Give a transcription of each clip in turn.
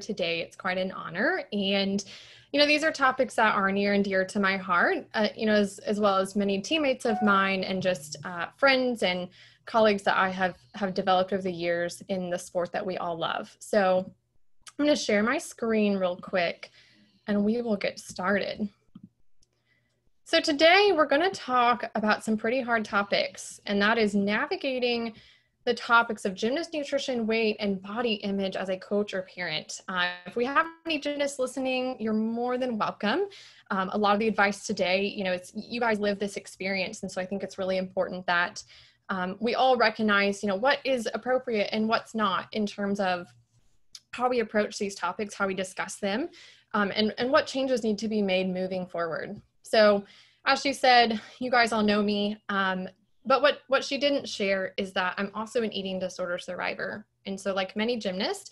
today. It's quite an honor. And, you know, these are topics that are near and dear to my heart, uh, you know, as, as well as many teammates of mine and just uh, friends and colleagues that I have, have developed over the years in the sport that we all love. So I'm going to share my screen real quick and we will get started. So today we're going to talk about some pretty hard topics, and that is navigating the topics of gymnast nutrition, weight, and body image as a coach or parent. Uh, if we have any gymnasts listening, you're more than welcome. Um, a lot of the advice today, you know, it's you guys live this experience, and so I think it's really important that um, we all recognize, you know, what is appropriate and what's not in terms of how we approach these topics, how we discuss them, um, and and what changes need to be made moving forward. So. As she said, you guys all know me. Um, but what what she didn't share is that i'm also an eating disorder survivor. And so like many gymnasts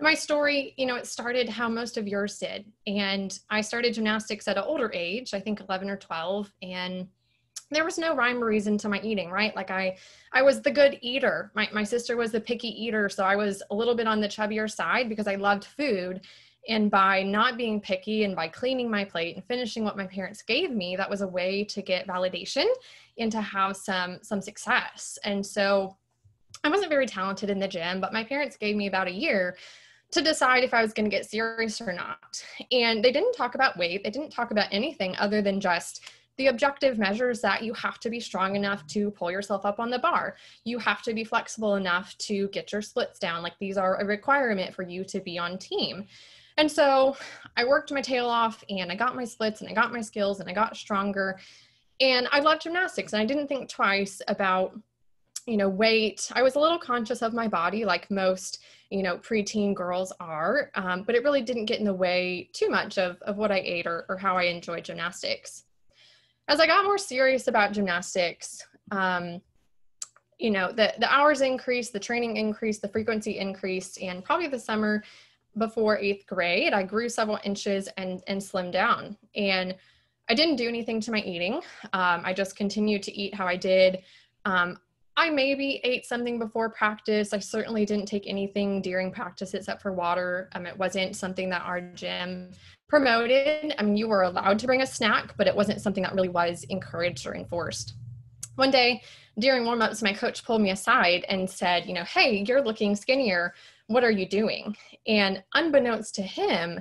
my story you know it started how most of yours did. And i started gymnastics at an older age i think 11 or 12 and there was no rhyme or reason to my eating right? Like i i was the good eater. My, my sister was the picky eater so i was a little bit on the chubbier side because i loved food and by not being picky and by cleaning my plate and finishing what my parents gave me, that was a way to get validation and to have some some success. And so I wasn't very talented in the gym, but my parents gave me about a year to decide if I was going to get serious or not. And they didn't talk about weight, they didn't talk about anything other than just the objective measures that you have to be strong enough to pull yourself up on the bar. You have to be flexible enough to get your splits down. Like these are a requirement for you to be on team. And so I worked my tail off and I got my splits and I got my skills and I got stronger. And I loved gymnastics and I didn't think twice about, you know, weight. I was a little conscious of my body like most, you know, preteen girls are, um, but it really didn't get in the way too much of, of what I ate or, or how I enjoyed gymnastics. As I got more serious about gymnastics, um, you know, the, the hours increased, the training increased, the frequency increased, and probably the summer before eighth grade, I grew several inches and, and slimmed down. And I didn't do anything to my eating. Um, I just continued to eat how I did. Um, I maybe ate something before practice. I certainly didn't take anything during practice except for water. Um, it wasn't something that our gym promoted. I mean, you were allowed to bring a snack, but it wasn't something that really was encouraged or enforced. One day during warm ups, my coach pulled me aside and said, You know, hey, you're looking skinnier what are you doing? And unbeknownst to him,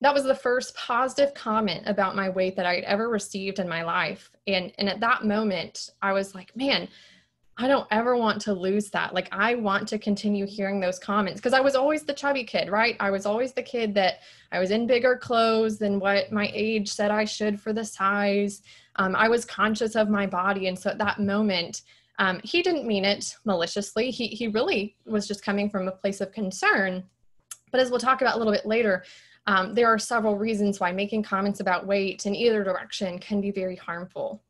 that was the first positive comment about my weight that I'd ever received in my life. And, and at that moment, I was like, man, I don't ever want to lose that. Like, I want to continue hearing those comments because I was always the chubby kid, right? I was always the kid that I was in bigger clothes than what my age said I should for the size. Um, I was conscious of my body. And so at that moment, um, he didn't mean it maliciously. He, he really was just coming from a place of concern. But as we'll talk about a little bit later, um, there are several reasons why making comments about weight in either direction can be very harmful.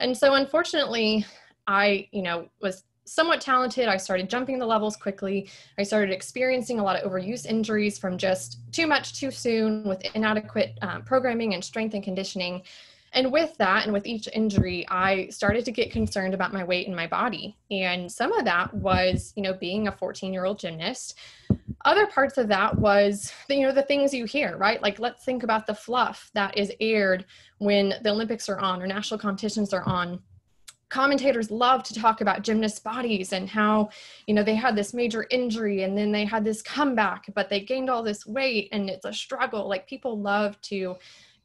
And so unfortunately, I, you know, was somewhat talented. I started jumping the levels quickly. I started experiencing a lot of overuse injuries from just too much too soon with inadequate um, programming and strength and conditioning. And with that, and with each injury, I started to get concerned about my weight and my body. And some of that was, you know, being a 14 year old gymnast. Other parts of that was, you know, the things you hear, right? Like, let's think about the fluff that is aired when the Olympics are on or national competitions are on commentators love to talk about gymnast bodies and how you know they had this major injury and then they had this comeback but they gained all this weight and it's a struggle like people love to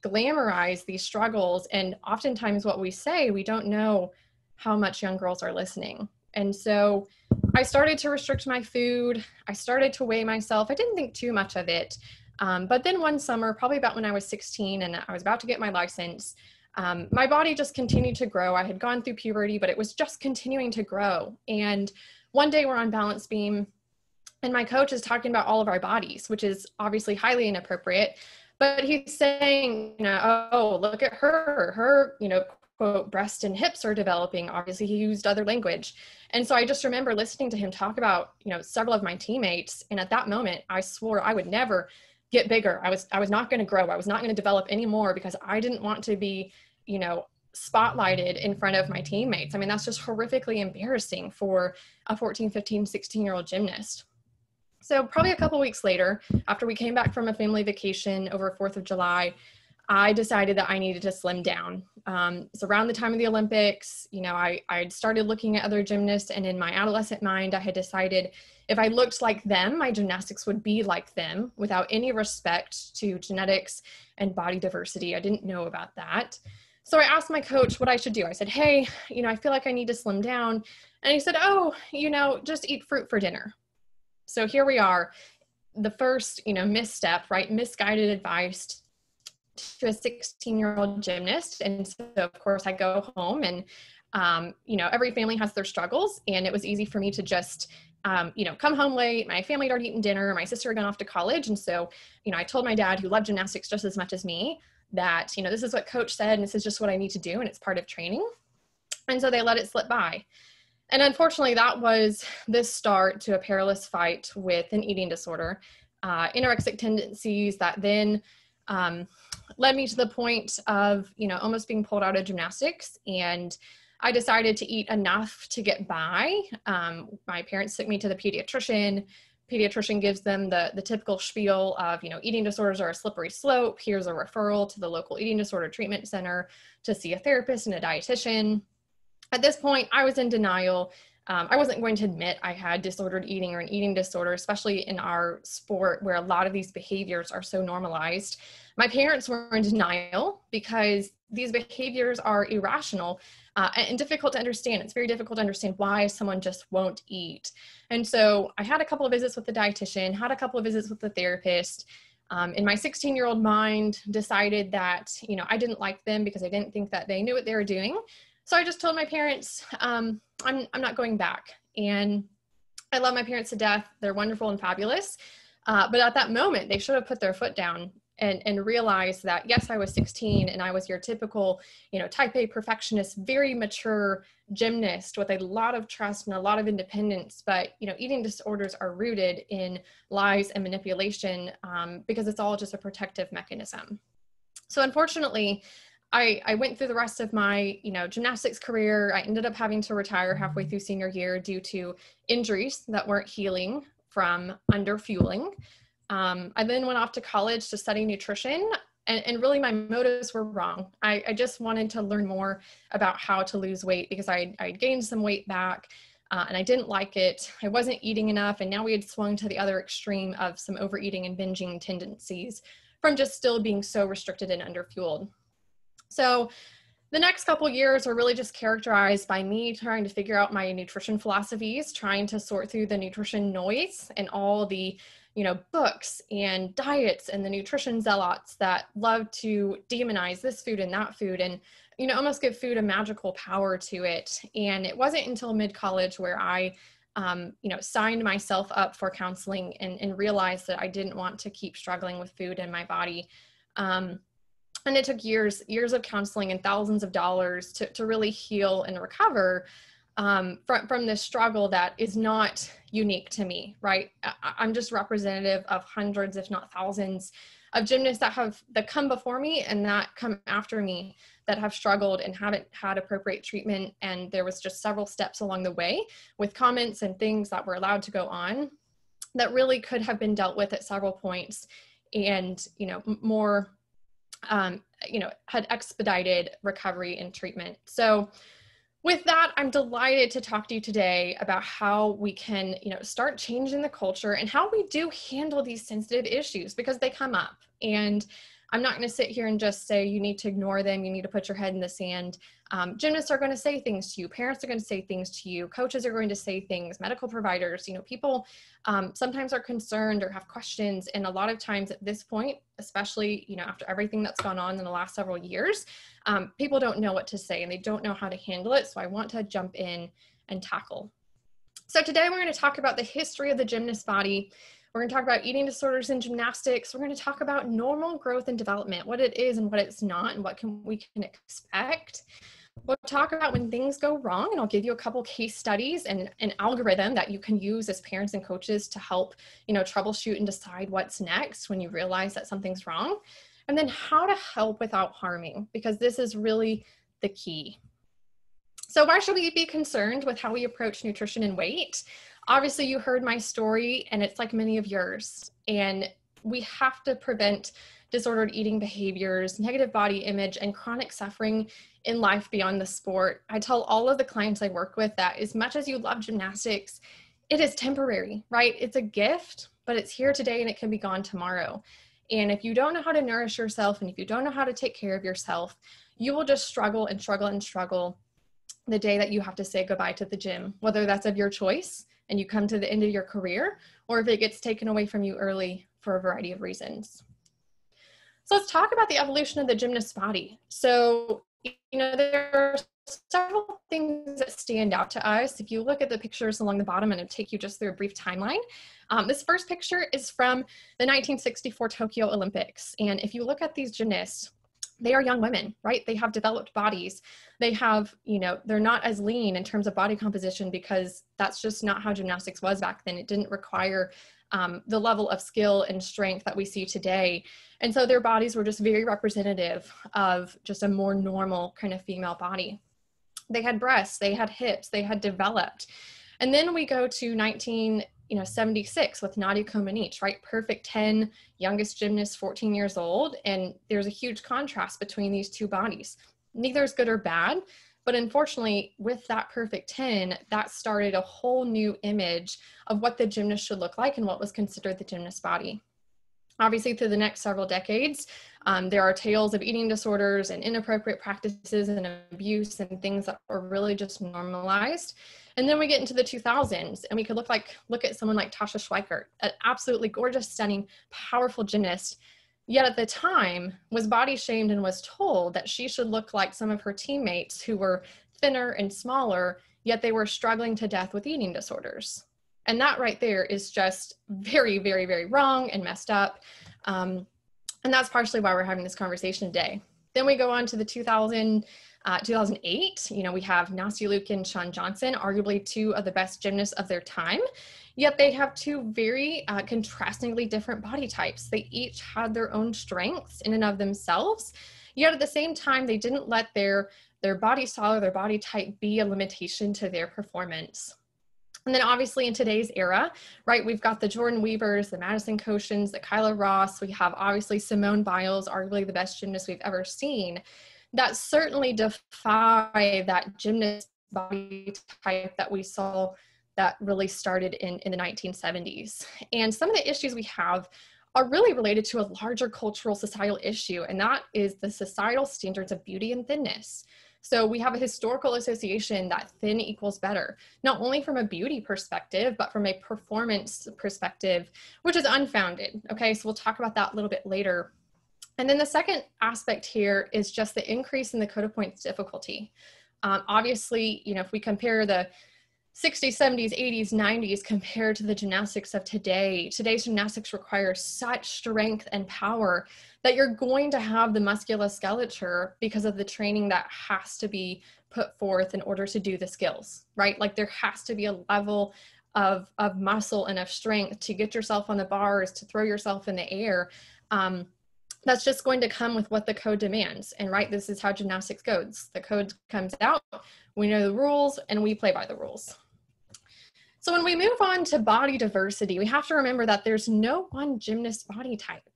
glamorize these struggles. And oftentimes, what we say, we don't know how much young girls are listening. And so I started to restrict my food. I started to weigh myself. I didn't think too much of it. Um, but then one summer, probably about when I was 16 and I was about to get my license, um, my body just continued to grow. I had gone through puberty, but it was just continuing to grow. And one day we're on balance beam, and my coach is talking about all of our bodies, which is obviously highly inappropriate but he's saying, you know, oh, look at her, her, you know, quote, breast and hips are developing. Obviously, he used other language. And so I just remember listening to him talk about, you know, several of my teammates. And at that moment, I swore I would never get bigger. I was, I was not going to grow. I was not going to develop anymore because I didn't want to be, you know, spotlighted in front of my teammates. I mean, that's just horrifically embarrassing for a 14, 15, 16 year old gymnast. So, probably a couple weeks later, after we came back from a family vacation over 4th of July, I decided that I needed to slim down. Um, so around the time of the Olympics, you know, I I started looking at other gymnasts, and in my adolescent mind, I had decided if I looked like them, my gymnastics would be like them, without any respect to genetics and body diversity. I didn't know about that. So I asked my coach what I should do. I said, "Hey, you know, I feel like I need to slim down," and he said, "Oh, you know, just eat fruit for dinner." So here we are, the first, you know, misstep, right? Misguided advice to a 16 year old gymnast. And so, of course, I go home and, um, you know, every family has their struggles. And it was easy for me to just, um, you know, come home late. My family had already eaten dinner. My sister had gone off to college. And so, you know, I told my dad, who loved gymnastics just as much as me, that, you know, this is what coach said and this is just what I need to do. And it's part of training. And so they let it slip by. And unfortunately, that was the start to a perilous fight with an eating disorder, uh, anorexic tendencies that then um, led me to the point of you know almost being pulled out of gymnastics. And i decided to eat enough to get by. Um, my parents took me to the pediatrician. Pediatrician gives them the, the typical spiel of you know eating disorders are a slippery slope. Here's a referral to the local eating disorder treatment center to see a therapist and a dietitian at this point i was in denial um, I wasn't going to admit I had disordered eating or an eating disorder, especially in our sport where a lot of these behaviors are so normalized. My parents were in denial because these behaviors are irrational uh, and difficult to understand. It's very difficult to understand why someone just won't eat. And so I had a couple of visits with the dietitian, had a couple of visits with the therapist. Um, in my 16 year old mind decided that you know i didn't like them because i didn't think that they knew what they were doing so I just told my parents, um, I'm, I'm not going back. And I love my parents to death. They're wonderful and fabulous. Uh, but at that moment, they should have put their foot down and, and realized that, yes, I was 16 and I was your typical, you know, type A perfectionist, very mature gymnast with a lot of trust and a lot of independence. But, you know, eating disorders are rooted in lies and manipulation um, because it's all just a protective mechanism. So unfortunately, I, I went through the rest of my you know gymnastics career i ended up having to retire halfway through senior year due to injuries that weren't healing from under fueling um, i then went off to college to study nutrition and, and really my motives were wrong I, I just wanted to learn more about how to lose weight because i i gained some weight back uh, and I didn't like it. I wasn't eating enough, and now we had swung to the other extreme of some overeating and binging tendencies from just still being so restricted and underfueled. So the next couple years are really just characterized by me trying to figure out my nutrition philosophies, trying to sort through the nutrition noise and all the you know books and diets and the nutrition zealots that love to demonize this food and that food and you know almost give food a magical power to it. And it wasn't until mid college where i um, you know signed myself up for counseling and, and realized that i didn't want to keep struggling with food in my body. Um, and it took years years of counseling and thousands of dollars to, to really heal and recover um, from, from this struggle that is not unique to me right? I, i'm just representative of hundreds if not thousands of gymnasts that have that come before me and that come after me that have struggled and haven't had appropriate treatment. And there was just several steps along the way with comments and things that were allowed to go on that really could have been dealt with at several points and you know more um, you know, had expedited recovery and treatment. So with that, I'm delighted to talk to you today about how we can, you know, start changing the culture and how we do handle these sensitive issues because they come up. And I'm not going to sit here and just say you need to ignore them, you need to put your head in the sand. Um, gymnasts are going to say things to you, parents are going to say things to you, coaches are going to say things, medical providers, you know, people um, sometimes are concerned or have questions. And a lot of times at this point, especially, you know, after everything that's gone on in the last several years, um, people don't know what to say and they don't know how to handle it. So I want to jump in and tackle. So today we're going to talk about the history of the gymnast body we're going to talk about eating disorders in gymnastics. We're going to talk about normal growth and development, what it is and what it's not, and what can we can expect. We'll talk about when things go wrong, and I'll give you a couple case studies and an algorithm that you can use as parents and coaches to help, you know, troubleshoot and decide what's next when you realize that something's wrong. And then how to help without harming, because this is really the key. So why should we be concerned with how we approach nutrition and weight? Obviously you heard my story and it's like many of yours. And we have to prevent disordered eating behaviors negative body image and chronic suffering in life beyond the sport. I tell all of the clients i work with that as much as you love gymnastics it is temporary right? It's a gift but it's here today and it can be gone tomorrow. And if you don't know how to nourish yourself and if you don't know how to take care of yourself you will just struggle and struggle and struggle the day that you have to say goodbye to the gym whether that's of your choice and you come to the end of your career, or if it gets taken away from you early for a variety of reasons. So let's talk about the evolution of the gymnast body. So, you know, there are several things that stand out to us. If you look at the pictures along the bottom, and I'll take you just through a brief timeline. Um, this first picture is from the 1964 Tokyo Olympics. And if you look at these gymnasts, they are young women, right? They have developed bodies. They have, you know, they're not as lean in terms of body composition because that's just not how gymnastics was back then. It didn't require um, the level of skill and strength that we see today. And so their bodies were just very representative of just a more normal kind of female body. They had breasts, they had hips, they had developed. And then we go to 19 you know 76 with Nadia Comaneci, right? Perfect 10, youngest gymnast, 14 years old, and there's a huge contrast between these two bodies. Neither is good or bad, but unfortunately, with that perfect 10, that started a whole new image of what the gymnast should look like and what was considered the gymnast body. Obviously, through the next several decades, um, there are tales of eating disorders and inappropriate practices and abuse and things that were really just normalized. And then we get into the 2000s and we could look like look at someone like Tasha Schweikert, an absolutely gorgeous, stunning, powerful gymnast. Yet at the time was body shamed and was told that she should look like some of her teammates who were thinner and smaller, yet they were struggling to death with eating disorders. And that right there is just very, very, very wrong and messed up. Um, and that's partially why we're having this conversation today. Then we go on to the 2000, uh, 2008. You know, we have Nastia Liukin and Shawn Johnson, arguably two of the best gymnasts of their time. Yet they have two very uh, contrastingly different body types. They each had their own strengths in and of themselves. Yet at the same time, they didn't let their their body style or their body type be a limitation to their performance. And then obviously in today's era, right, we've got the Jordyn Wiebers, the Madison Kocians, the Kyla Ross, we have obviously Simone Biles, arguably the best gymnast we've ever seen, that certainly defy that gymnast body type that we saw that really started in, in the 1970s. And some of the issues we have are really related to a larger cultural societal issue, and that is the societal standards of beauty and thinness. So we have a historical association that thin equals better, not only from a beauty perspective, but from a performance perspective, which is unfounded. Okay, so we'll talk about that a little bit later. And then the second aspect here is just the increase in the code of points difficulty. Um, obviously, you know, if we compare the 60s, 70s, 80s, 90s compared to the gymnastics of today. Today's gymnastics requires such strength and power that you're going to have the musculoskeletal because of the training that has to be put forth in order to do the skills, right? Like there has to be a level of, of muscle and of strength to get yourself on the bars, to throw yourself in the air. Um, that's just going to come with what the code demands. And right, this is how gymnastics goes. The code comes out, we know the rules, and we play by the rules. So when we move on to body diversity, we have to remember that there's no one gymnast body type.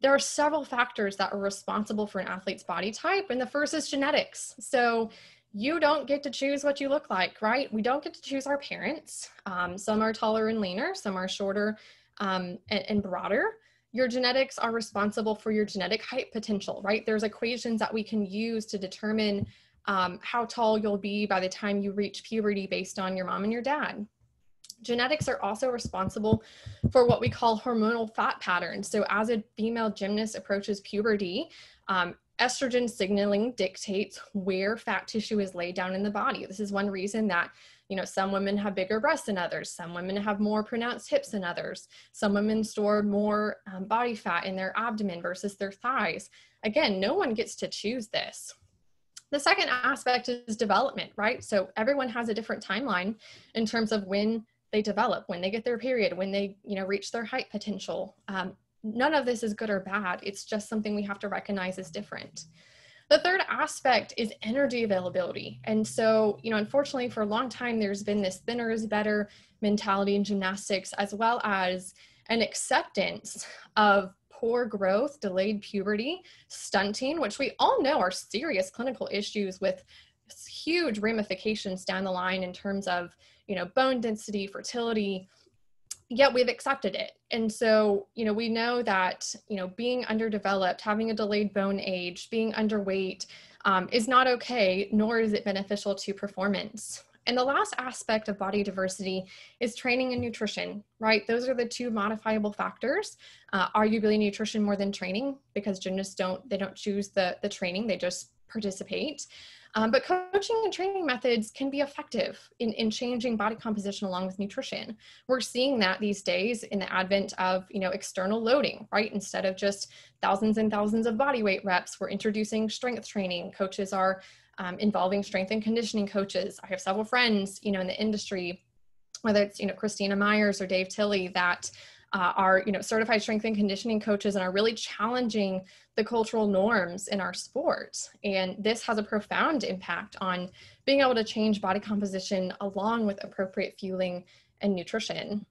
There are several factors that are responsible for an athlete's body type, and the first is genetics. So you don't get to choose what you look like, right? We don't get to choose our parents. Um, some are taller and leaner, some are shorter um, and, and broader your genetics are responsible for your genetic height potential, right? There's equations that we can use to determine um, how tall you'll be by the time you reach puberty based on your mom and your dad. Genetics are also responsible for what we call hormonal fat patterns. So, as a female gymnast approaches puberty, um, estrogen signaling dictates where fat tissue is laid down in the body. This is one reason that you know some women have bigger breasts than others some women have more pronounced hips than others some women store more um, body fat in their abdomen versus their thighs again no one gets to choose this the second aspect is development, right? So everyone has a different timeline in terms of when they develop, when they get their period, when they, you know, reach their height potential. Um, none of this is good or bad. It's just something we have to recognize as different. The third aspect is energy availability. And so, you know, unfortunately, for a long time, there's been this thinner is better mentality in gymnastics, as well as an acceptance of poor growth, delayed puberty, stunting, which we all know are serious clinical issues with huge ramifications down the line in terms of, you know, bone density, fertility, yet we've accepted it. And so, you know, we know that, you know, being underdeveloped, having a delayed bone age, being underweight um, is not okay, nor is it beneficial to performance. And the last aspect of body diversity is training and nutrition, right? Those are the two modifiable factors. Uh, arguably nutrition more than training because gymnasts don't, they don't choose the, the training, they just participate. Um, but coaching and training methods can be effective in, in changing body composition along with nutrition. We're seeing that these days in the advent of, you know, external loading, right? Instead of just thousands and thousands of body weight reps, we're introducing strength training. Coaches are um, involving strength and conditioning coaches. I have several friends, you know, in the industry, whether it's, you know, Christina Myers or Dave Tilley that uh, are you know certified strength and conditioning coaches and are really challenging the cultural norms in our sport. And this has a profound impact on being able to change body composition along with appropriate fueling and nutrition.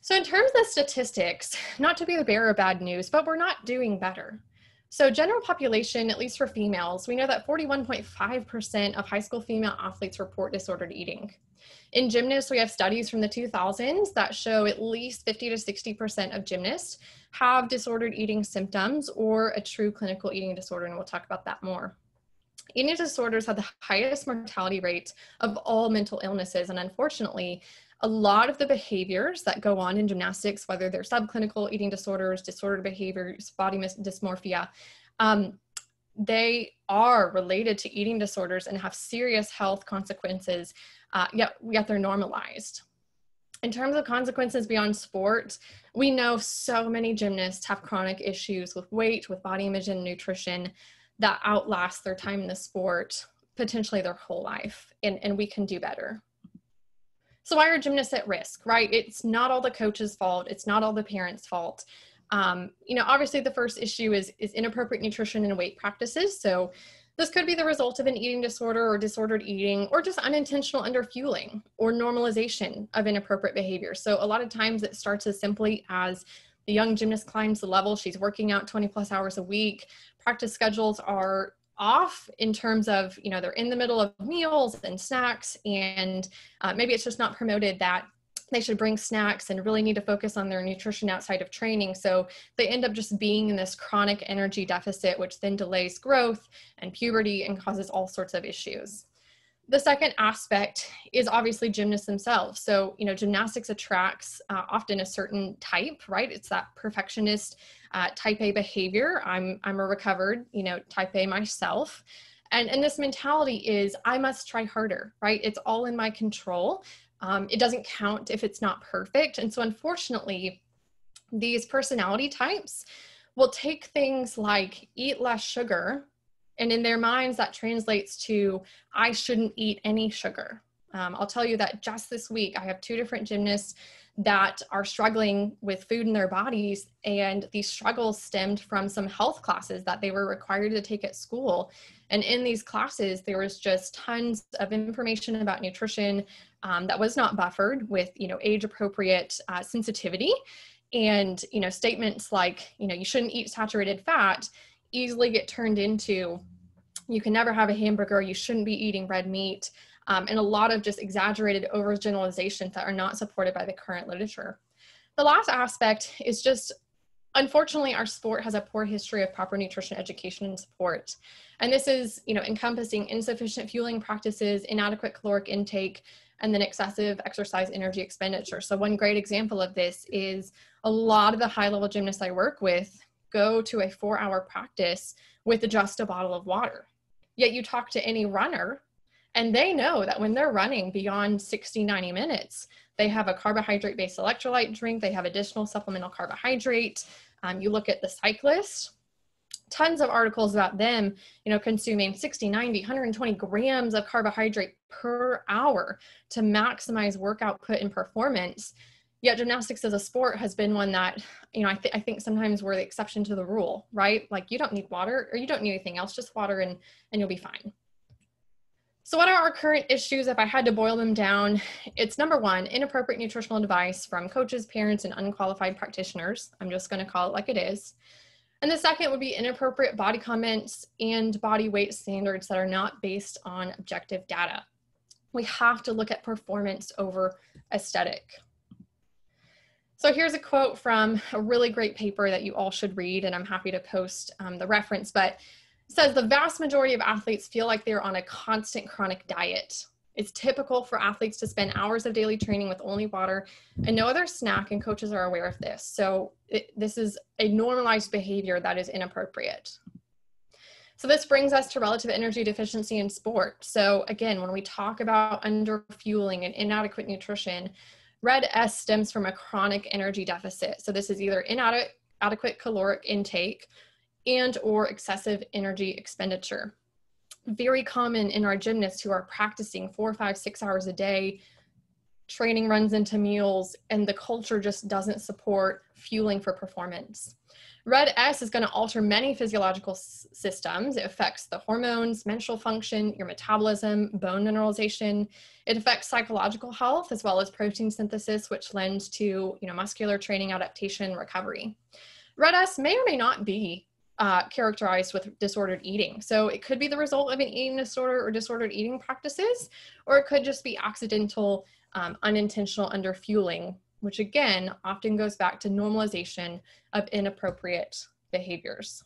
So in terms of statistics not to be the bearer of bad news but we're not doing better so general population, at least for females, we know that 41.5% of high school female athletes report disordered eating. In gymnasts, we have studies from the 2000s that show at least 50 to 60% of gymnasts have disordered eating symptoms or a true clinical eating disorder, and we'll talk about that more. Eating disorders have the highest mortality rate of all mental illnesses, and unfortunately, a lot of the behaviors that go on in gymnastics, whether they're subclinical eating disorders, disordered behaviors, body dysmorphia, um, they are related to eating disorders and have serious health consequences uh, yet, yet they're normalized. In terms of consequences beyond sport, we know so many gymnasts have chronic issues with weight, with body image, and nutrition that outlast their time in the sport, potentially their whole life, and, and we can do better. So, why are gymnasts at risk, right? It's not all the coach's fault, it's not all the parents' fault. Um, you know, obviously, the first issue is, is inappropriate nutrition and weight practices. So, this could be the result of an eating disorder or disordered eating, or just unintentional underfueling or normalization of inappropriate behavior. So, a lot of times it starts as simply as the young gymnast climbs the level, she's working out 20 plus hours a week, practice schedules are off in terms of you know they're in the middle of meals and snacks and uh, maybe it's just not promoted that they should bring snacks and really need to focus on their nutrition outside of training. So they end up just being in this chronic energy deficit, which then delays growth and puberty and causes all sorts of issues. The second aspect is obviously gymnasts themselves. So, you know, gymnastics attracts uh, often a certain type, right? It's that perfectionist uh, type A behavior. I'm, I'm a recovered, you know, type A myself. And, and this mentality is I must try harder, right? It's all in my control. Um, it doesn't count if it's not perfect. And so, unfortunately, these personality types will take things like eat less sugar, and in their minds, that translates to I shouldn't eat any sugar. Um, I'll tell you that just this week, I have two different gymnasts that are struggling with food in their bodies. And these struggles stemmed from some health classes that they were required to take at school. And in these classes, there was just tons of information about nutrition um, that was not buffered with, you know, age appropriate uh, sensitivity. And, you know, statements like, you know, you shouldn't eat saturated fat easily get turned into you can never have a hamburger, you shouldn't be eating red meat um, and a lot of just exaggerated overgeneralizations that are not supported by the current literature. The last aspect is just unfortunately our sport has a poor history of proper nutrition education and support. And this is you know encompassing insufficient fueling practices inadequate caloric intake and then excessive exercise energy expenditure. So one great example of this is a lot of the high level gymnasts i work with go to a four hour practice with just a bottle of water. Yet you talk to any runner and they know that when they're running beyond 60, 90 minutes, they have a carbohydrate based electrolyte drink, they have additional supplemental carbohydrate. Um, you look at the cyclist, tons of articles about them, you know, consuming 60, 90, 120 grams of carbohydrate per hour to maximize work output and performance. Yet gymnastics as a sport has been one that, you know, I, th- I think sometimes we're the exception to the rule, right? Like you don't need water or you don't need anything else, just water and, and you'll be fine. So what are our current issues if I had to boil them down? It's number one, inappropriate nutritional advice from coaches, parents, and unqualified practitioners. I'm just gonna call it like it is. And the second would be inappropriate body comments and body weight standards that are not based on objective data. We have to look at performance over aesthetic. So here's a quote from a really great paper that you all should read, and I'm happy to post um, the reference, but says the vast majority of athletes feel like they're on a constant chronic diet. It's typical for athletes to spend hours of daily training with only water and no other snack, and coaches are aware of this. So it, this is a normalized behavior that is inappropriate. So this brings us to relative energy deficiency in sport. So again, when we talk about underfueling and inadequate nutrition, RED-S stems from a chronic energy deficit. So this is either inadequate caloric intake and or excessive energy expenditure. Very common in our gymnasts who are practicing four, five, six hours a day, training runs into meals, and the culture just doesn't support fueling for performance. RED-S is going to alter many physiological systems. It affects the hormones, menstrual function, your metabolism, bone mineralization. It affects psychological health as well as protein synthesis, which lends to you know muscular training, adaptation, recovery. RED-S may or may not be uh, characterized with disordered eating. So it could be the result of an eating disorder or disordered eating practices, or it could just be accidental, um, unintentional underfueling which again often goes back to normalization of inappropriate behaviors.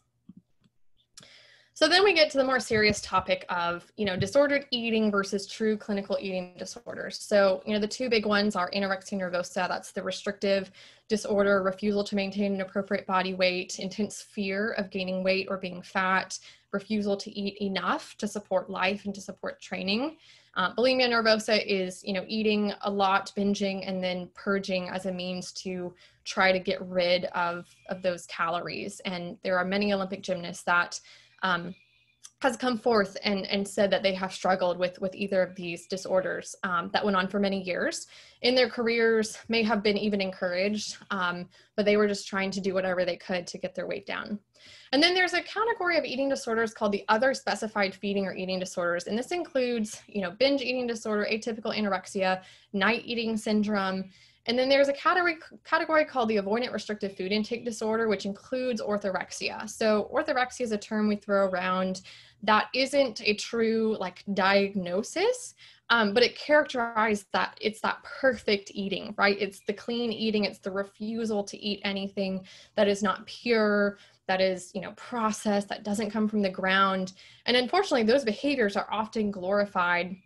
So then we get to the more serious topic of, you know, disordered eating versus true clinical eating disorders. So, you know, the two big ones are anorexia nervosa, that's the restrictive disorder, refusal to maintain an appropriate body weight, intense fear of gaining weight or being fat, refusal to eat enough to support life and to support training. Uh, bulimia nervosa is, you know, eating a lot, binging, and then purging as a means to try to get rid of, of those calories. And there are many Olympic gymnasts that um, has come forth and, and said that they have struggled with, with either of these disorders um, that went on for many years. In their careers, may have been even encouraged, um, but they were just trying to do whatever they could to get their weight down. And then there's a category of eating disorders called the other specified feeding or eating disorders. And this includes, you know, binge eating disorder, atypical anorexia, night eating syndrome, and then there's a category, category called the avoidant restrictive food intake disorder, which includes orthorexia. So orthorexia is a term we throw around that isn't a true like diagnosis, um, but it characterizes that it's that perfect eating, right? It's the clean eating, it's the refusal to eat anything that is not pure, that is, you know, processed, that doesn't come from the ground. And unfortunately, those behaviors are often glorified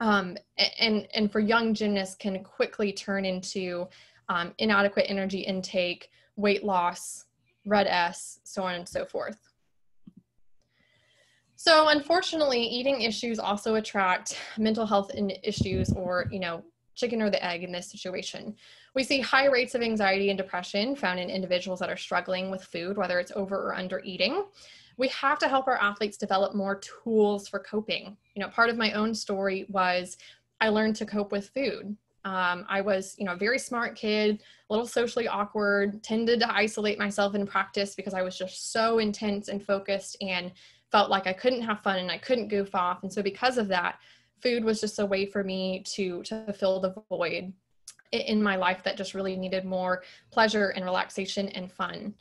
um, and and for young gymnasts can quickly turn into um, inadequate energy intake, weight loss, red S, so on and so forth. So unfortunately, eating issues also attract mental health issues or, you know, chicken or the egg in this situation. We see high rates of anxiety and depression found in individuals that are struggling with food, whether it's over or under eating we have to help our athletes develop more tools for coping. You know, part of my own story was I learned to cope with food. Um, I was, you know, a very smart kid, a little socially awkward, tended to isolate myself in practice because I was just so intense and focused and felt like I couldn't have fun and I couldn't goof off. And so because of that, food was just a way for me to to fill the void in my life that just really needed more pleasure and relaxation and fun.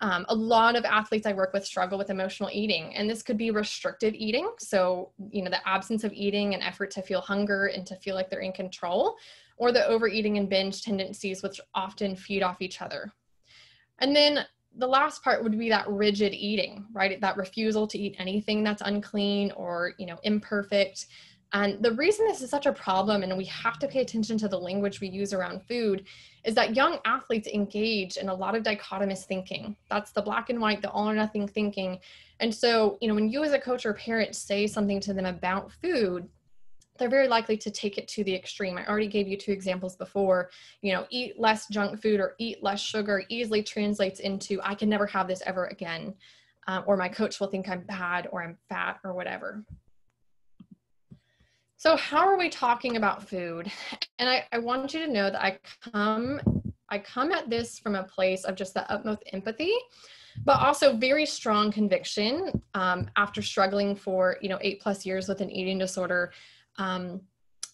Um, a lot of athletes I work with struggle with emotional eating, and this could be restrictive eating. So, you know, the absence of eating and effort to feel hunger and to feel like they're in control, or the overeating and binge tendencies, which often feed off each other. And then the last part would be that rigid eating, right? That refusal to eat anything that's unclean or, you know, imperfect. And the reason this is such a problem, and we have to pay attention to the language we use around food, is that young athletes engage in a lot of dichotomous thinking. That's the black and white, the all or nothing thinking. And so, you know, when you as a coach or parent say something to them about food, they're very likely to take it to the extreme. I already gave you two examples before. You know, eat less junk food or eat less sugar easily translates into I can never have this ever again, uh, or my coach will think I'm bad or I'm fat or whatever. So, how are we talking about food? And I, I want you to know that I come I come at this from a place of just the utmost empathy, but also very strong conviction um, after struggling for you know eight plus years with an eating disorder um,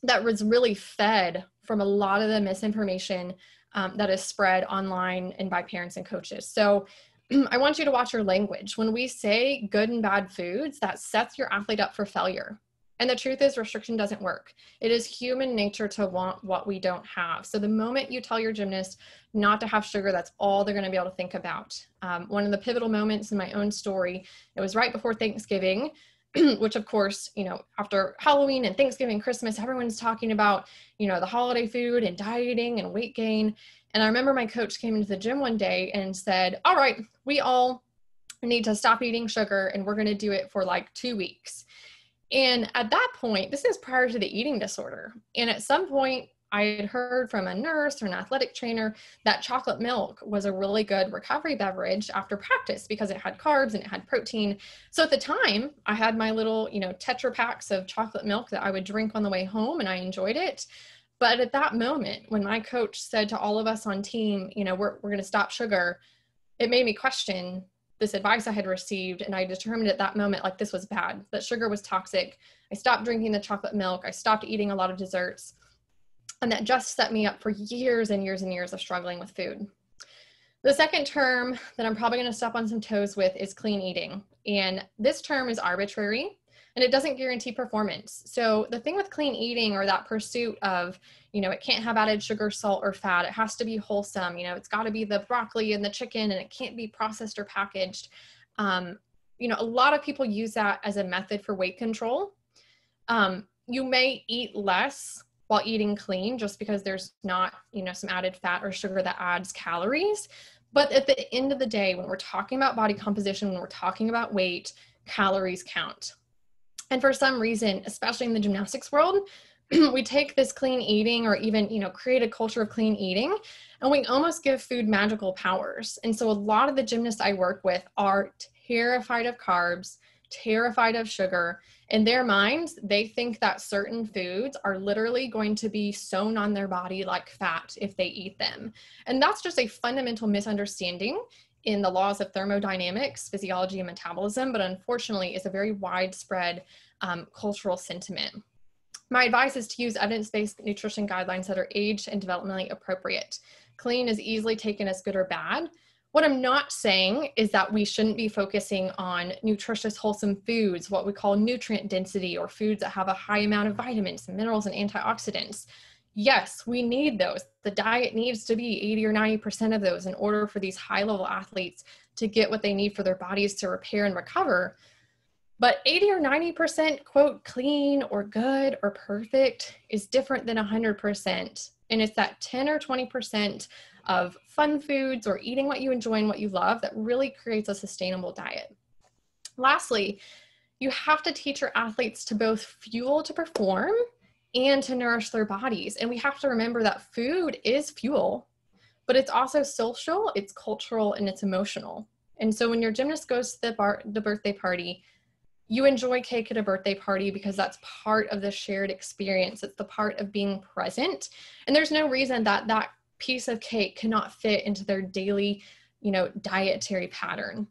that was really fed from a lot of the misinformation um, that is spread online and by parents and coaches. So I want you to watch your language. When we say good and bad foods, that sets your athlete up for failure. And the truth is, restriction doesn't work. It is human nature to want what we don't have. So the moment you tell your gymnast not to have sugar, that's all they're going to be able to think about. Um, one of the pivotal moments in my own story, it was right before Thanksgiving. which of course you know after halloween and thanksgiving christmas everyone's talking about you know the holiday food and dieting and weight gain and i remember my coach came into the gym one day and said all right we all need to stop eating sugar and we're going to do it for like two weeks and at that point, this is prior to the eating disorder. And at some point, I had heard from a nurse or an athletic trainer that chocolate milk was a really good recovery beverage after practice because it had carbs and it had protein. So at the time, I had my little, you know, tetra packs of chocolate milk that I would drink on the way home and I enjoyed it. But at that moment, when my coach said to all of us on team, you know, we're, we're going to stop sugar, it made me question this advice I had received, and I determined at that moment like this was bad, that sugar was toxic. I stopped drinking the chocolate milk, I stopped eating a lot of desserts, and that just set me up for years and years and years of struggling with food. The second term that I'm probably going to step on some toes with is clean eating. And this term is arbitrary and it doesn't guarantee performance. So the thing with clean eating or that pursuit of, you know, it can't have added sugar, salt, or fat. It has to be wholesome. You know, it's got to be the broccoli and the chicken, and it can't be processed or packaged. Um, you know, a lot of people use that as a method for weight control. Um, you may eat less while eating clean just because there's not, you know, some added fat or sugar that adds calories. But at the end of the day, when we're talking about body composition, when we're talking about weight, calories count. And for some reason, especially in the gymnastics world, we take this clean eating or even, you know, create a culture of clean eating and we almost give food magical powers. And so a lot of the gymnasts I work with are terrified of carbs, terrified of sugar. In their minds, they think that certain foods are literally going to be sewn on their body like fat if they eat them. And that's just a fundamental misunderstanding in the laws of thermodynamics, physiology, and metabolism, but unfortunately is a very widespread um, cultural sentiment. My advice is to use evidence-based nutrition guidelines that are age and developmentally appropriate. Clean is easily taken as good or bad. What I'm not saying is that we shouldn't be focusing on nutritious, wholesome foods, what we call nutrient density, or foods that have a high amount of vitamins, minerals, and antioxidants yes, we need those. The diet needs to be 80 or 90% of those in order for these high level athletes to get what they need for their bodies to repair and recover. But 80 or 90% quote clean or good or perfect is different than 100%. And it's that 10 or 20% of fun foods or eating what you enjoy and what you love that really creates a sustainable diet. Lastly, you have to teach your athletes to both fuel to perform and to nourish their bodies. And we have to remember that food is fuel, but it's also social, it's cultural, and it's emotional. And so when your gymnast goes to the, bar, the birthday party, you enjoy cake at a birthday party because that's part of the shared experience. It's the part of being present. And there's no reason that that piece of cake cannot fit into their daily, you know, dietary pattern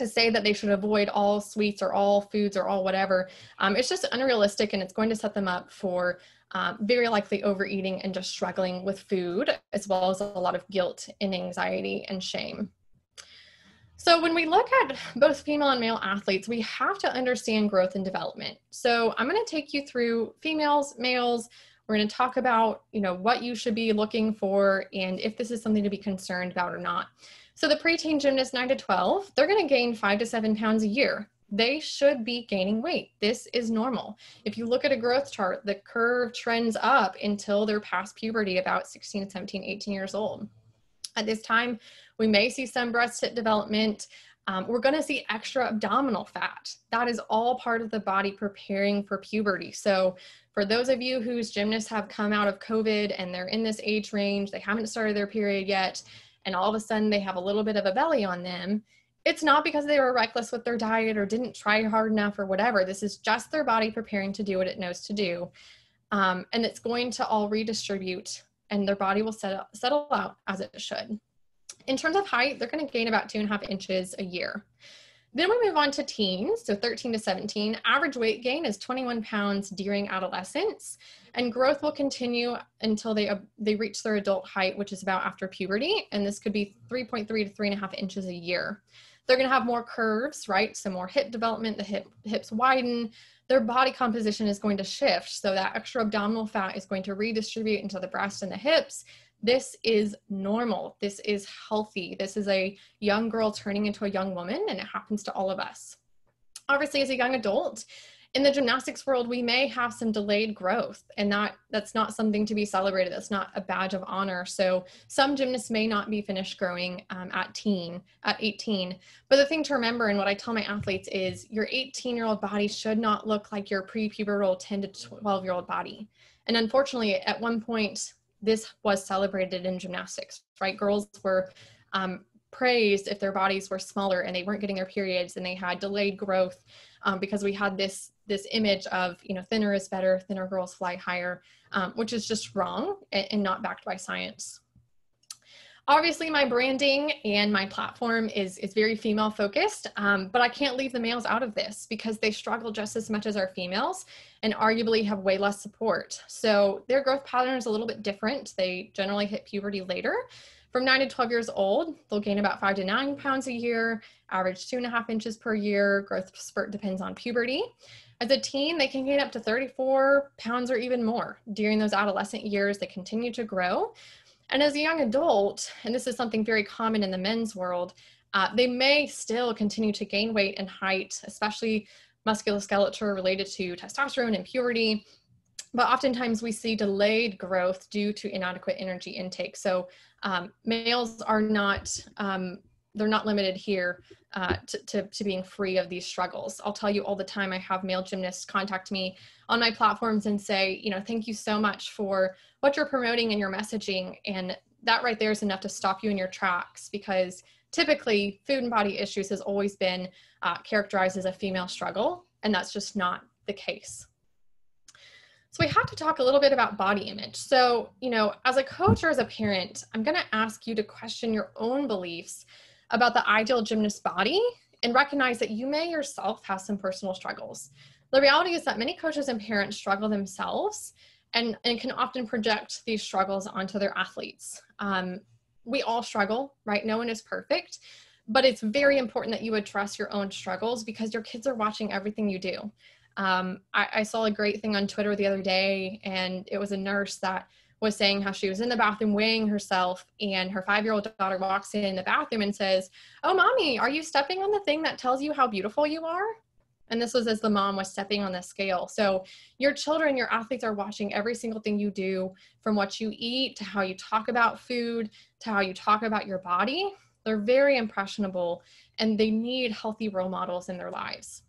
to say that they should avoid all sweets or all foods or all whatever. Um, it's just unrealistic and it's going to set them up for um, very likely overeating and just struggling with food, as well as a lot of guilt and anxiety and shame. So, when we look at both female and male athletes, we have to understand growth and development. So, I'm going to take you through females, males. We're going to talk about, you know, what you should be looking for and if this is something to be concerned about or not. So the preteen gymnast 9 to 12, they're going to gain 5 to 7 pounds a year. They should be gaining weight. This is normal. If you look at a growth chart, the curve trends up until they're past puberty, about 16, 17, 18 years old. At this time, we may see some breast development. Um, we're going to see extra abdominal fat. That is all part of the body preparing for puberty. So, for those of you whose gymnasts have come out of COVID and they're in this age range, they haven't started their period yet, and all of a sudden they have a little bit of a belly on them, it's not because they were reckless with their diet or didn't try hard enough or whatever. This is just their body preparing to do what it knows to do. Um, and it's going to all redistribute and their body will settle, settle out as it should. In terms of height, they're going to gain about two and a half inches a year. Then we move on to teens, so 13 to 17. Average weight gain is 21 pounds during adolescence, and growth will continue until they, uh, they reach their adult height, which is about after puberty, and this could be 3.3 to 3.5 inches a year. They're going to have more curves, right? So more hip development, the hip, hips widen, their body composition is going to shift. So that extra abdominal fat is going to redistribute into the breast and the hips. This is normal. This is healthy. This is a young girl turning into a young woman, and it happens to all of us. Obviously, as a young adult, in the gymnastics world we may have some delayed growth and that that's not something to be celebrated that's not a badge of honor so some gymnasts may not be finished growing um, at teen at 18 but the thing to remember and what i tell my athletes is your 18 year old body should not look like your pre-pubertal 10 to 12 year old body and unfortunately at one point this was celebrated in gymnastics right? Girls were um, praised if their bodies were smaller and they weren't getting their periods and they had delayed growth um, because we had this this image of you know thinner is better thinner girls fly higher um, which is just wrong and, and not backed by science obviously my branding and my platform is is very female focused um, but i can't leave the males out of this because they struggle just as much as our females and arguably have way less support so their growth pattern is a little bit different they generally hit puberty later from 9 to 12 years old, they'll gain about 5 to 9 pounds a year, average 2.5 inches per year. Growth spurt depends on puberty. As a teen, they can gain up to 34 pounds or even more. During those adolescent years, they continue to grow. And as a young adult, and this is something very common in the men's world, uh, they may still continue to gain weight and height, especially musculoskeletal related to testosterone and puberty. But oftentimes we see delayed growth due to inadequate energy intake. So um, males are not um, they're not limited here uh, to, to, to, being free of these struggles. I'll tell you all the time, I have male gymnasts contact me on my platforms and say, you know, thank you so much for what you're promoting and your messaging. And that right there is enough to stop you in your tracks because typically food and body issues has always been uh, characterized as a female struggle. And that's just not the case. So we have to talk a little bit about body image. So, you know, as a coach or as a parent, I'm going to ask you to question your own beliefs about the ideal gymnast body and recognize that you may yourself have some personal struggles. The reality is that many coaches and parents struggle themselves and, and can often project these struggles onto their athletes. Um, we all struggle, right? No one is perfect, but it's very important that you address your own struggles because your kids are watching everything you do. Um, I, I saw a great thing on Twitter the other day, and it was a nurse that was saying how she was in the bathroom weighing herself and her five year old daughter walks in the bathroom and says, Oh, mommy, are you stepping on the thing that tells you how beautiful you are? And this was as the mom was stepping on the scale. So your children, your athletes are watching every single thing you do from what you eat to how you talk about food to how you talk about your body. They're very impressionable and they need healthy role models in their lives.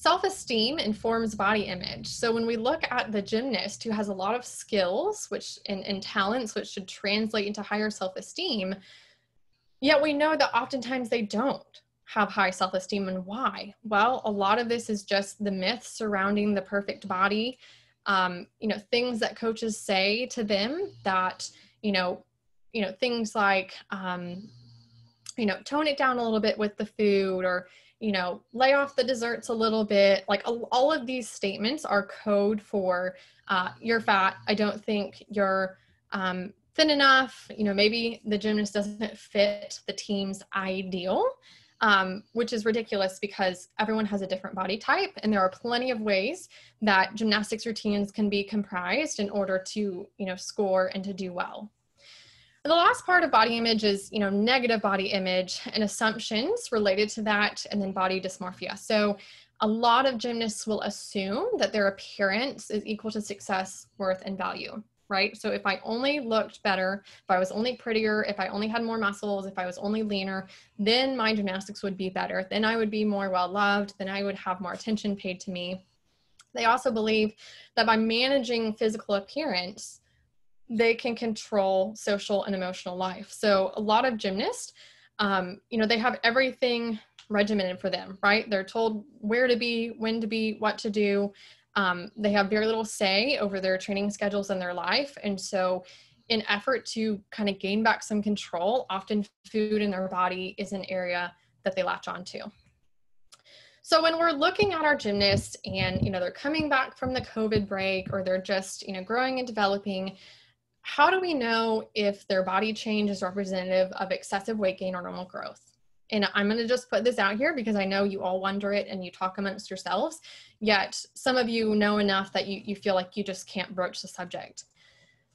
Self esteem informs body image. So when we look at the gymnast who has a lot of skills which and, and talents which should translate into higher self esteem, yet we know that oftentimes they don't have high self esteem. And why? Well, a lot of this is just the myth surrounding the perfect body. Um, you know, things that coaches say to them that, you know, you know, things like, um, you know, tone it down a little bit with the food or, you know, lay off the desserts a little bit. Like all of these statements are code for uh, you're fat. I don't think you're um, thin enough. You know, maybe the gymnast doesn't fit the team's ideal, um, which is ridiculous because everyone has a different body type, and there are plenty of ways that gymnastics routines can be comprised in order to, you know, score and to do well. The last part of body image is, you know, negative body image and assumptions related to that, and then body dysmorphia. So a lot of gymnasts will assume that their appearance is equal to success, worth, and value, right? So if I only looked better, if I was only prettier, if I only had more muscles, if I was only leaner, then my gymnastics would be better. Then I would be more well loved. Then I would have more attention paid to me. They also believe that by managing physical appearance, they can control social and emotional life. So a lot of gymnasts Um, you know, they have everything regimented for them, right? They're told where to be, when to be, what to do. Um, they have very little say over their training schedules and their life. And so, in effort to kind of gain back some control, often food in their body is an area that they latch onto. So when we're looking at our gymnasts and you know they're coming back from the COVID break or they're just you know growing and developing, how do we know if their body change is representative of excessive weight gain or normal growth? And I'm going to just put this out here because I know you all wonder it and you talk amongst yourselves. Yet some of you know enough that you, you feel like you just can't broach the subject.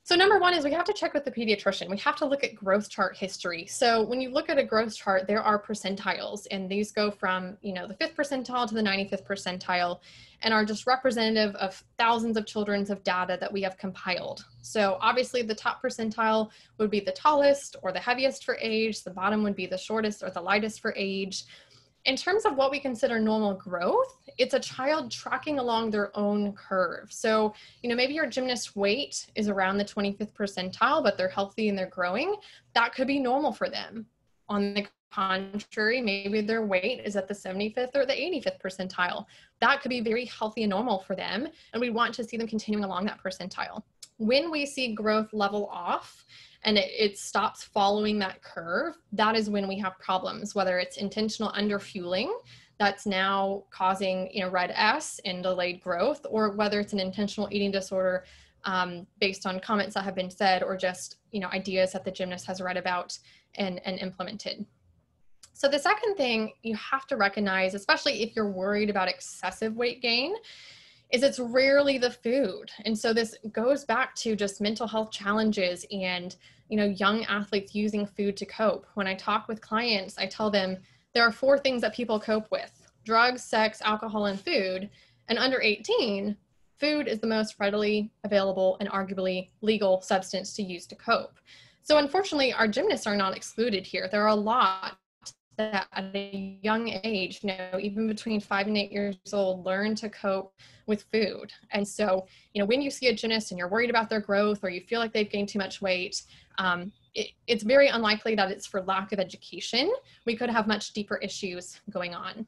So number one is we have to check with the pediatrician. We have to look at growth chart history. So when you look at a growth chart, there are percentiles and these go from, you know, the fifth percentile to the 95th percentile and are just representative of thousands of children's of data that we have compiled. So obviously the top percentile would be the tallest or the heaviest for age. The bottom would be the shortest or the lightest for age in terms of what we consider normal growth, it's a child tracking along their own curve. So, you know, maybe your gymnast weight is around the 25th percentile, but they're healthy and they're growing. That could be normal for them. On the contrary, maybe their weight is at the 75th or the 85th percentile. That could be very healthy and normal for them. And we want to see them continuing along that percentile. When we see growth level off, and it, it stops following that curve, that is when we have problems, whether it's intentional underfueling that's now causing you know RED-S and delayed growth, or whether it's an intentional eating disorder um, based on comments that have been said or just you know ideas that the gymnast has read about and, and implemented. So the second thing you have to recognize, especially if you're worried about excessive weight gain, is it's rarely the food. And so this goes back to just mental health challenges and you know young athletes using food to cope. When i talk with clients i tell them there are four things that people cope with drugs sex alcohol and food. And under 18 food is the most readily available and arguably legal substance to use to cope. So unfortunately our gymnasts are not excluded here. There are a lot that at a young age, you know, even between five and eight years old, learn to cope with food. And so, you know, when you see a gymnast and you're worried about their growth or you feel like they've gained too much weight, um, it, it's very unlikely that it's for lack of education. We could have much deeper issues going on.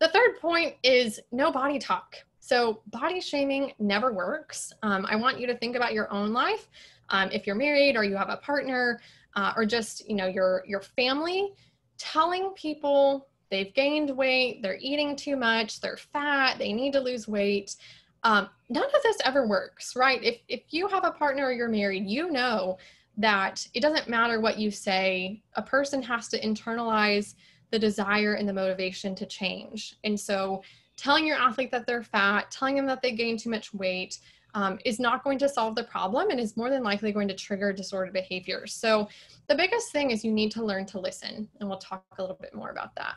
The third point is no body talk. So body shaming never works. Um, I want you to think about your own life. Um, if you're married or you have a partner uh, or just, you know, your, your family, telling people they've gained weight, they're eating too much, they're fat, they need to lose weight. Um, none of this ever works, right? If, if you have a partner or you're married, you know that it doesn't matter what you say, a person has to internalize the desire and the motivation to change. And so telling your athlete that they're fat, telling them that they gained too much weight, um, is not going to solve the problem and is more than likely going to trigger disordered behavior. So the biggest thing is you need to learn to listen, and we'll talk a little bit more about that.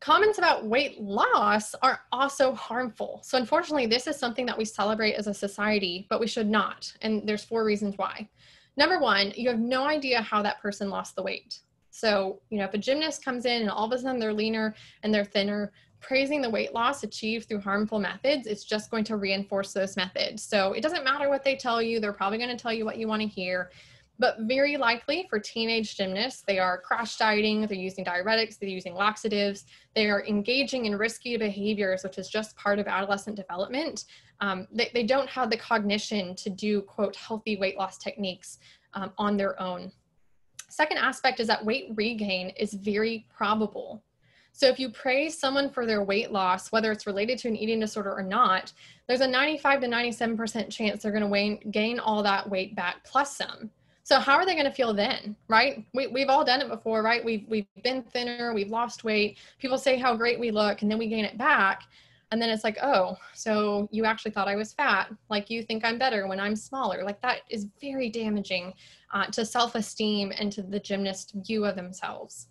Comments about weight loss are also harmful. So unfortunately, this is something that we celebrate as a society, but we should not. And there's four reasons why. Number one, you have no idea how that person lost the weight. So, you know, if a gymnast comes in and all of a sudden they're leaner and they're thinner, praising the weight loss achieved through harmful methods is just going to reinforce those methods. So it doesn't matter what they tell you, they're probably going to tell you what you want to hear. But very likely for teenage gymnasts, they are crash dieting, they're using diuretics, they're using laxatives, they are engaging in risky behaviors, which is just part of adolescent development. Um, they, they don't have the cognition to do, quote, healthy weight loss techniques um, on their own. Second aspect is that weight regain is very probable. So if you praise someone for their weight loss, whether it's related to an eating disorder or not, there's a 95 to 97% chance they're going to gain all that weight back plus some. So how are they going to feel then, right? We, we've all done it before, right? We've, we've been thinner, we've lost weight. People say how great we look and then we gain it back. And then it's like, oh, so you actually thought I was fat. Like you think I'm better when I'm smaller. Like that is very damaging uh, to self-esteem and to the gymnast view of themselves.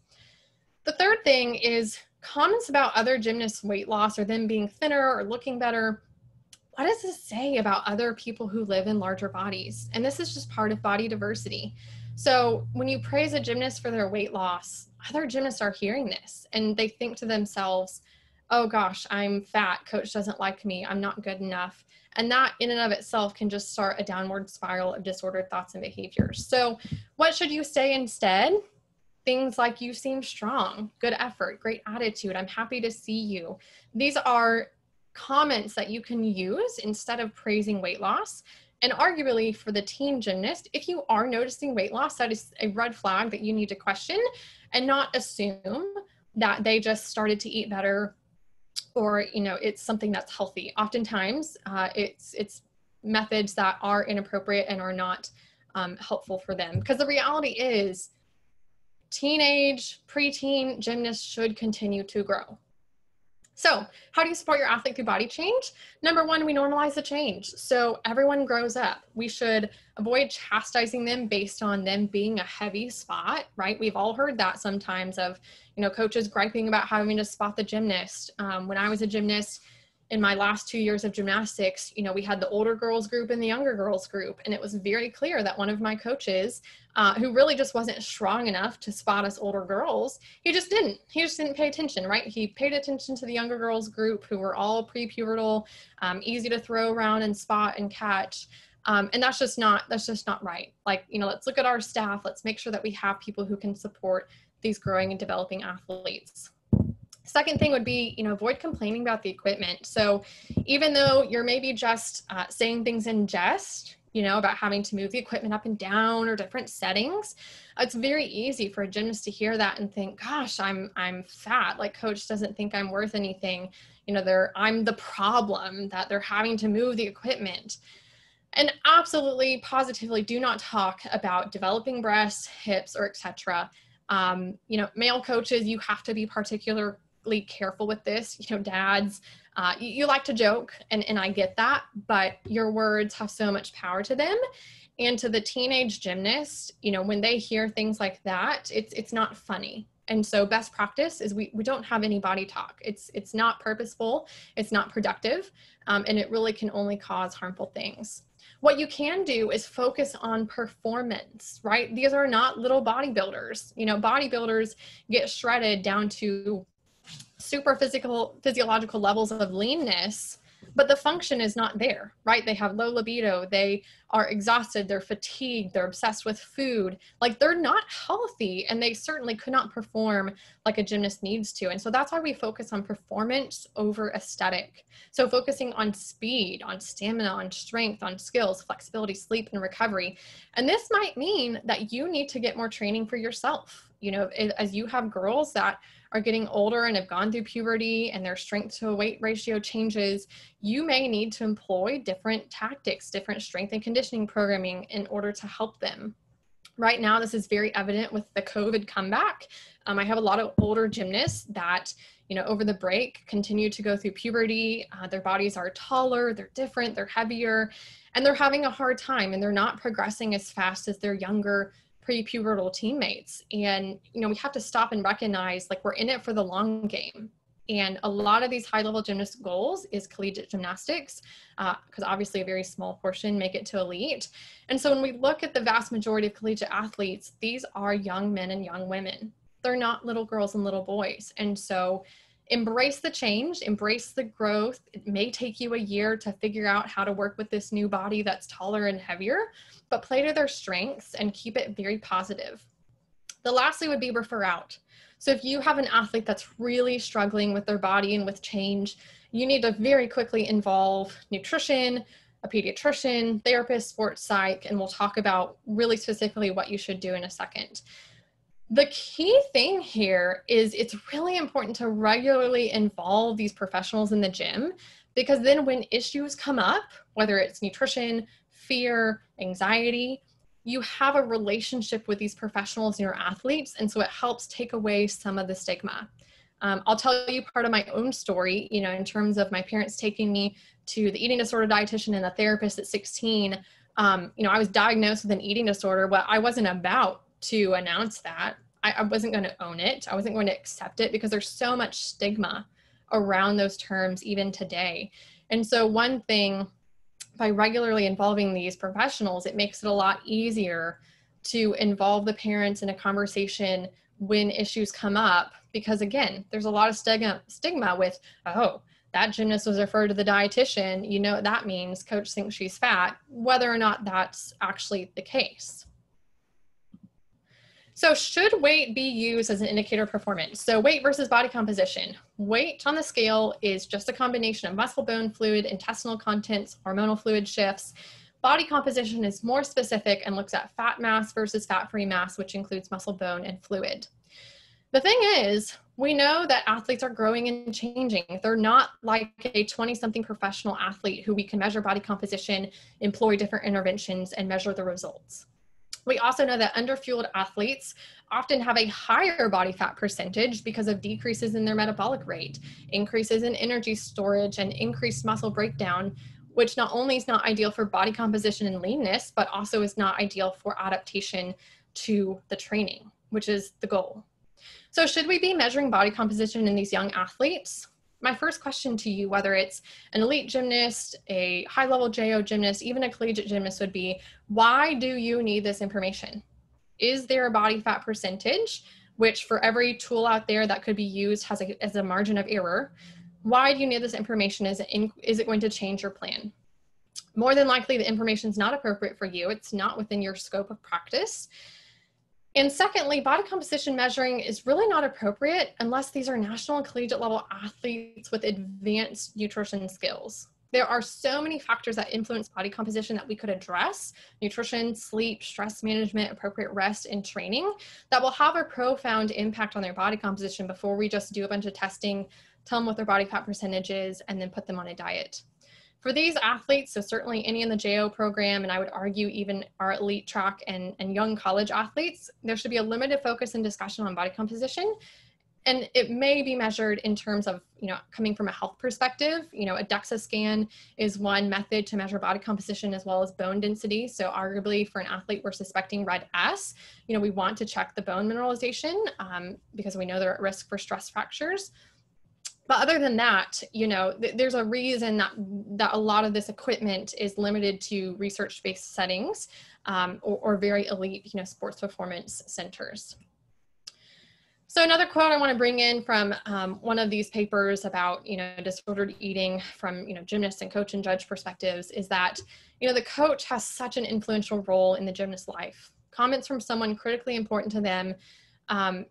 The third thing is comments about other gymnasts' weight loss or them being thinner or looking better. What does this say about other people who live in larger bodies? And this is just part of body diversity. So when you praise a gymnast for their weight loss, other gymnasts are hearing this and they think to themselves, oh gosh, I'm fat. Coach doesn't like me. I'm not good enough. And that in and of itself can just start a downward spiral of disordered thoughts and behaviors. So, what should you say instead? Things like you seem strong, good effort, great attitude, I'm happy to see you. These are comments that you can use instead of praising weight loss. And arguably for the teen gymnast, if you are noticing weight loss, that is a red flag that you need to question and not assume that they just started to eat better or you know it's something that's healthy oftentimes uh, it's it's methods that are inappropriate and are not um, helpful for them because the reality is teenage preteen gymnasts should continue to grow so, how do you support your athlete through body change? Number one, we normalize the change. So, everyone grows up. We should avoid chastising them based on them being a heavy spot, right? We've all heard that sometimes of, you know, coaches griping about having to spot the gymnast. Um, when I was a gymnast, in my last two years of gymnastics, you know, we had the older girls group and the younger girls group. And it was very clear that one of my coaches, uh, who really just wasn't strong enough to spot us older girls, he just didn't. He just didn't pay attention, right? He paid attention to the younger girls group who were all pre-pubertal, um, easy to throw around and spot and catch. Um, and that's just not that's just not right. Like, you know, let's look at our staff. Let's make sure that we have people who can support these growing and developing athletes. Second thing would be, you know, avoid complaining about the equipment. So even though you're maybe just uh, saying things in jest, you know, about having to move the equipment up and down or different settings, it's very easy for a gymnast to hear that and think, gosh, I'm I'm fat. Like coach doesn't think I'm worth anything. You know, they're I'm the problem that they're having to move the equipment. And absolutely positively do not talk about developing breasts, hips, or etc. Um, you know, male coaches, you have to be particular careful with this. You know, dads, uh, you, you like to joke, and, and I get that, but your words have so much power to them. And to the teenage gymnast, you know, when they hear things like that, it's it's not funny. And so best practice is we, we don't have any body talk. It's it's not purposeful, it's not productive, um, and it really can only cause harmful things. What you can do is focus on performance, right? These are not little bodybuilders. You know, bodybuilders get shredded down to super physical physiological levels of leanness but the function is not there right? They have low libido. They are exhausted. They're fatigued. They're obsessed with food. Like they're not healthy and they certainly could not perform like a gymnast needs to. And so that's why we focus on performance over aesthetic. So focusing on speed on stamina on strength on skills flexibility sleep and recovery. And this might mean that you need to get more training for yourself. You know as you have girls that are getting older and have gone through puberty and their strength to weight ratio changes, you may need to employ different tactics, different strength and conditioning programming in order to help them. Right now, this is very evident with the COVID comeback. Um, I have a lot of older gymnasts that, you know, over the break continue to go through puberty. Uh, their bodies are taller, they're different, they're heavier, and they're having a hard time and they're not progressing as fast as their younger pre-pubertal teammates. And you know we have to stop and recognize like we're in it for the long game. And a lot of these high level gymnast goals is collegiate gymnastics because uh, obviously a very small portion make it to elite. And so when we look at the vast majority of collegiate athletes these are young men and young women. They're not little girls and little boys. And so embrace the change, embrace the growth. It may take you a year to figure out how to work with this new body that's taller and heavier, but play to their strengths and keep it very positive. The lastly would be refer out. So if you have an athlete that's really struggling with their body and with change, you need to very quickly involve nutrition, a pediatrician, therapist, sports psych, and we'll talk about really specifically what you should do in a second the key thing here is it's really important to regularly involve these professionals in the gym because then when issues come up, whether it's nutrition, fear, anxiety, you have a relationship with these professionals and your athletes. And so it helps take away some of the stigma. Um, I'll tell you part of my own story, you know, in terms of my parents taking me to the eating disorder dietitian and a therapist at 16. Um, you know, I was diagnosed with an eating disorder, but I wasn't about to announce that. I, I wasn't going to own it. I wasn't going to accept it because there's so much stigma around those terms even today. And so, one thing by regularly involving these professionals, it makes it a lot easier to involve the parents in a conversation when issues come up because again there's a lot of stigma stigma with oh that gymnast was referred to the dietitian you know what that means coach thinks she's fat whether or not that's actually the case So should weight be used as an indicator of performance? So weight versus body composition. Weight on the scale is just a combination of muscle bone fluid, intestinal contents, hormonal fluid shifts. Body composition is more specific and looks at fat mass versus fat-free mass, which includes muscle bone and fluid. The thing is, we know that athletes are growing and changing. They're not like a 20 something professional athlete who we can measure body composition, employ different interventions, and measure the results. We also know that underfueled athletes often have a higher body fat percentage because of decreases in their metabolic rate, increases in energy storage, and increased muscle breakdown, which not only is not ideal for body composition and leanness, but also is not ideal for adaptation to the training, which is the goal. So, should we be measuring body composition in these young athletes? My first question to you, whether it's an elite gymnast, a high level JO gymnast, even a collegiate gymnast, would be why do you need this information? Is there a body fat percentage, which for every tool out there that could be used has a, as a margin of error? Why do you need this information? Is it, in, is it going to change your plan? More than likely, the information is not appropriate for you. It's not within your scope of practice. And secondly, body composition measuring is really not appropriate unless these are national and collegiate level athletes with advanced nutrition skills. There are so many factors that influence body composition that we could address nutrition, sleep, stress management, appropriate rest, and training that will have a profound impact on their body composition before we just do a bunch of testing, tell them what their body fat percentage is, and then put them on a diet. For these athletes, so certainly any in the JO program, and I would argue even our elite track and, and young college athletes, there should be a limited focus and discussion on body composition. And it may be measured in terms of, you know, coming from a health perspective. You know, a DEXA scan is one method to measure body composition as well as bone density. So arguably for an athlete we're suspecting RED-S. you know, we want to check the bone mineralization um, because we know they're at risk for stress fractures but other than that you know th- there's a reason that that a lot of this equipment is limited to research based settings um, or, or, very elite you know sports performance centers. So another quote i want to bring in from um, one of these papers about you know disordered eating from you know gymnast and coach and judge perspectives is that you know the coach has such an influential role in the gymnast life. Comments from someone critically important to them um,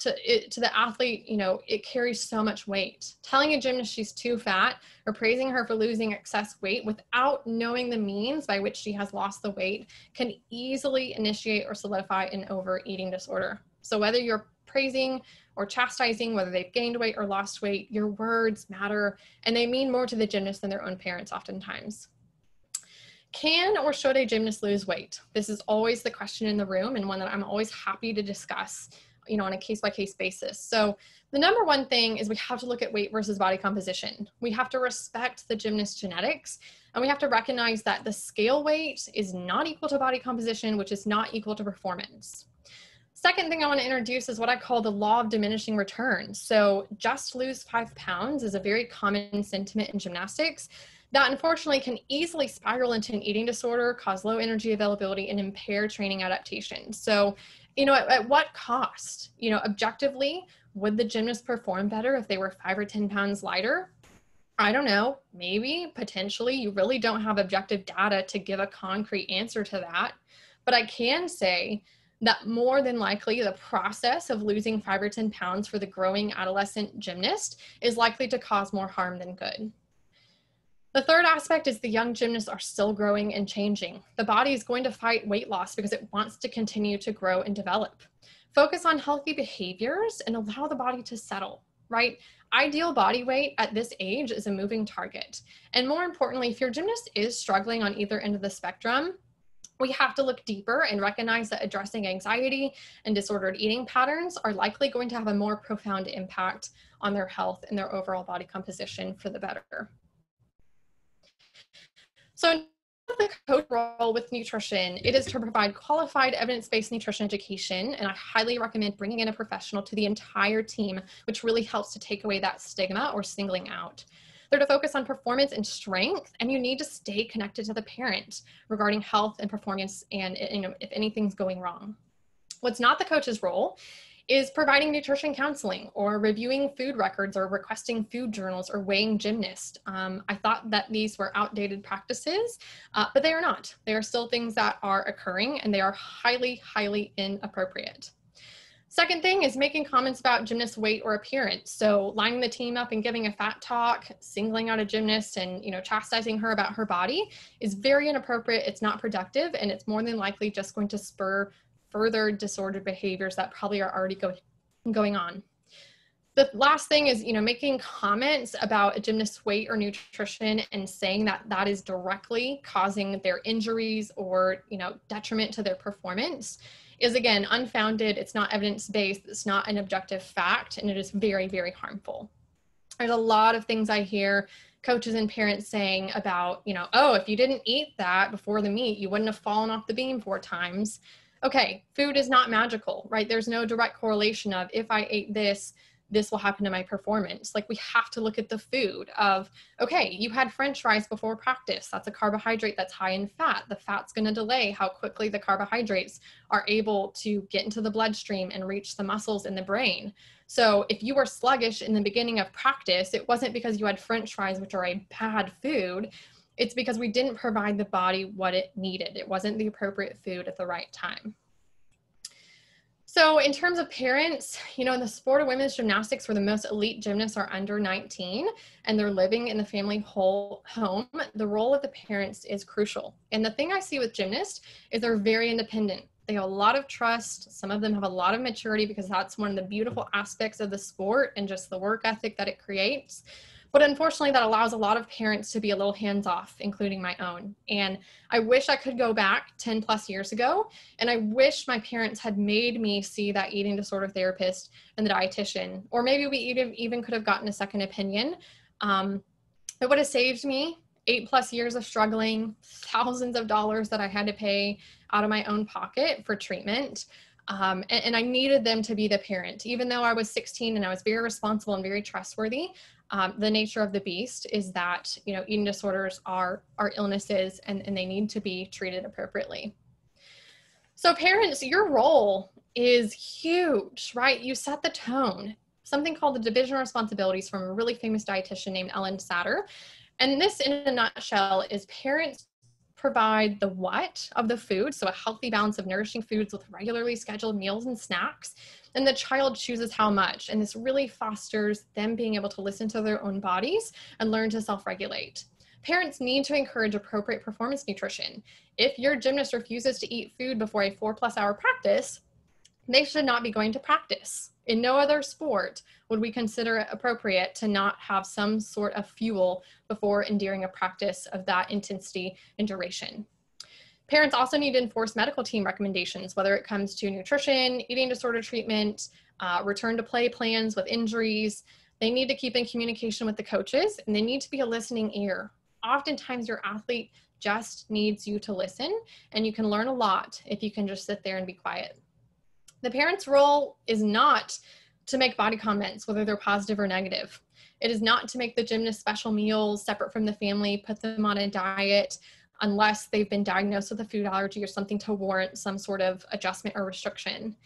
to it, to the athlete, you know, it carries so much weight. Telling a gymnast she's too fat or praising her for losing excess weight without knowing the means by which she has lost the weight can easily initiate or solidify an overeating disorder. So whether you're praising or chastising whether they've gained weight or lost weight, your words matter and they mean more to the gymnast than their own parents oftentimes. Can or should a gymnast lose weight? This is always the question in the room and one that I'm always happy to discuss you know, on a case by case basis. So the number one thing is we have to look at weight versus body composition. We have to respect the gymnast genetics and we have to recognize that the scale weight is not equal to body composition, which is not equal to performance. Second thing I want to introduce is what I call the law of diminishing returns. So just lose five pounds is a very common sentiment in gymnastics that unfortunately can easily spiral into an eating disorder, cause low energy availability, and impair training adaptation. So you know, at, at what cost? You know, objectively, would the gymnast perform better if they were five or 10 pounds lighter? I don't know, maybe, potentially. You really don't have objective data to give a concrete answer to that. But I can say that more than likely the process of losing five or 10 pounds for the growing adolescent gymnast is likely to cause more harm than good. The third aspect is the young gymnasts are still growing and changing. The body is going to fight weight loss because it wants to continue to grow and develop. Focus on healthy behaviors and allow the body to settle, right? Ideal body weight at this age is a moving target. And more importantly, if your gymnast is struggling on either end of the spectrum, we have to look deeper and recognize that addressing anxiety and disordered eating patterns are likely going to have a more profound impact on their health and their overall body composition for the better. So the coach role with nutrition, it is to provide qualified evidence-based nutrition education, and I highly recommend bringing in a professional to the entire team, which really helps to take away that stigma or singling out. They're to focus on performance and strength, and you need to stay connected to the parent regarding health and performance and you know, if anything's going wrong. What's not the coach's role is providing nutrition counseling or reviewing food records or requesting food journals or weighing gymnasts. Um, I thought that these were outdated practices, uh, but they are not. They are still things that are occurring and they are highly, highly inappropriate. Second thing is making comments about gymnast weight or appearance. So lining the team up and giving a fat talk, singling out a gymnast and you know chastising her about her body is very inappropriate. It's not productive, and it's more than likely just going to spur further disordered behaviors that probably are already going going on. The last thing is, you know, making comments about a gymnast's weight or nutrition and saying that that is directly causing their injuries or, you know, detriment to their performance is again unfounded, it's not evidence based, it's not an objective fact, and it is very, very harmful. There's a lot of things I hear coaches and parents saying about, you know, oh, if you didn't eat that before the meet, you wouldn't have fallen off the beam four times. Okay, food is not magical, right? There's no direct correlation of if I ate this, this will happen to my performance. Like we have to look at the food of, okay, you had french fries before practice. That's a carbohydrate that's high in fat. The fat's going to delay how quickly the carbohydrates are able to get into the bloodstream and reach the muscles in the brain. So if you were sluggish in the beginning of practice, it wasn't because you had french fries, which are a bad food. It's because we didn't provide the body what it needed. It wasn't the appropriate food at the right time. So, in terms of parents, you know, in the sport of women's gymnastics, where the most elite gymnasts are under 19 and they're living in the family whole home, the role of the parents is crucial. And the thing I see with gymnasts is they're very independent. They have a lot of trust. Some of them have a lot of maturity because that's one of the beautiful aspects of the sport and just the work ethic that it creates. But unfortunately, that allows a lot of parents to be a little hands off, including my own. And I wish I could go back 10 plus years ago. And I wish my parents had made me see that eating disorder therapist and the dietitian, or maybe we even, could have gotten a second opinion. Um, it would have saved me eight plus years of struggling, thousands of dollars that I had to pay out of my own pocket for treatment. Um, and, and, I needed them to be the parent. Even though I was 16 and I was very responsible and very trustworthy, um, the nature of the beast is that you know eating disorders are are illnesses and, and they need to be treated appropriately. So parents your role is huge right? You set the tone. Something called the division of responsibilities from a really famous dietitian named Ellyn Satter. And this in a nutshell is parents provide the what of the food so a healthy balance of nourishing foods with regularly scheduled meals and snacks and the child chooses how much. And this really fosters them being able to listen to their own bodies and learn to self regulate. Parents need to encourage appropriate performance nutrition. If your gymnast refuses to eat food before a four plus hour practice, they should not be going to practice. In no other sport would we consider it appropriate to not have some sort of fuel before enduring a practice of that intensity and duration. Parents also need to enforce medical team recommendations, whether it comes to nutrition, eating disorder treatment, uh, return to play plans with injuries. They need to keep in communication with the coaches and they need to be a listening ear. Oftentimes, your athlete just needs you to listen, and you can learn a lot if you can just sit there and be quiet. The parent's role is not to make body comments, whether they're positive or negative. It is not to make the gymnast special meals separate from the family, put them on a diet, unless they've been diagnosed with a food allergy or something to warrant some sort of adjustment or restriction.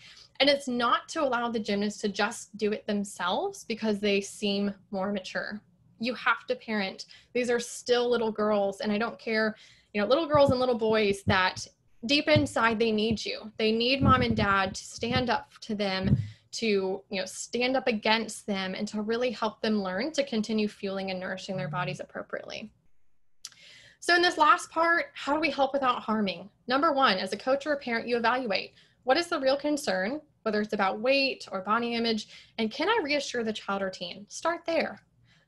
And it's not to allow the gymnast to just do it themselves because they seem more mature. You have to parent. These are still little girls, and I don't care, you know, little girls and little boys that deep inside they need you. They need mom and dad to stand up to them to you know stand up against them and to really help them learn to continue fueling and nourishing their bodies appropriately so in this last part, how do we help without harming? Number one, as a coach or a parent, you evaluate what is the real concern, whether it's about weight or body image, and can I reassure the child or teen? Start there.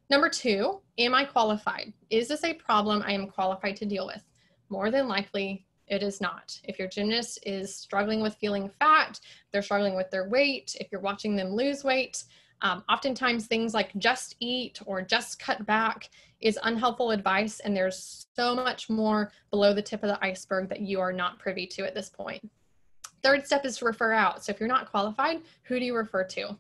Number two, am I qualified? Is this a problem I am qualified to deal with? More than likely, it is not. If your gymnast is struggling with feeling fat, they're struggling with their weight, if you're watching them lose weight, um, oftentimes, things like just eat or just cut back is unhelpful advice, and there's so much more below the tip of the iceberg that you are not privy to at this point. Third step is to refer out. So, if you're not qualified, who do you refer to?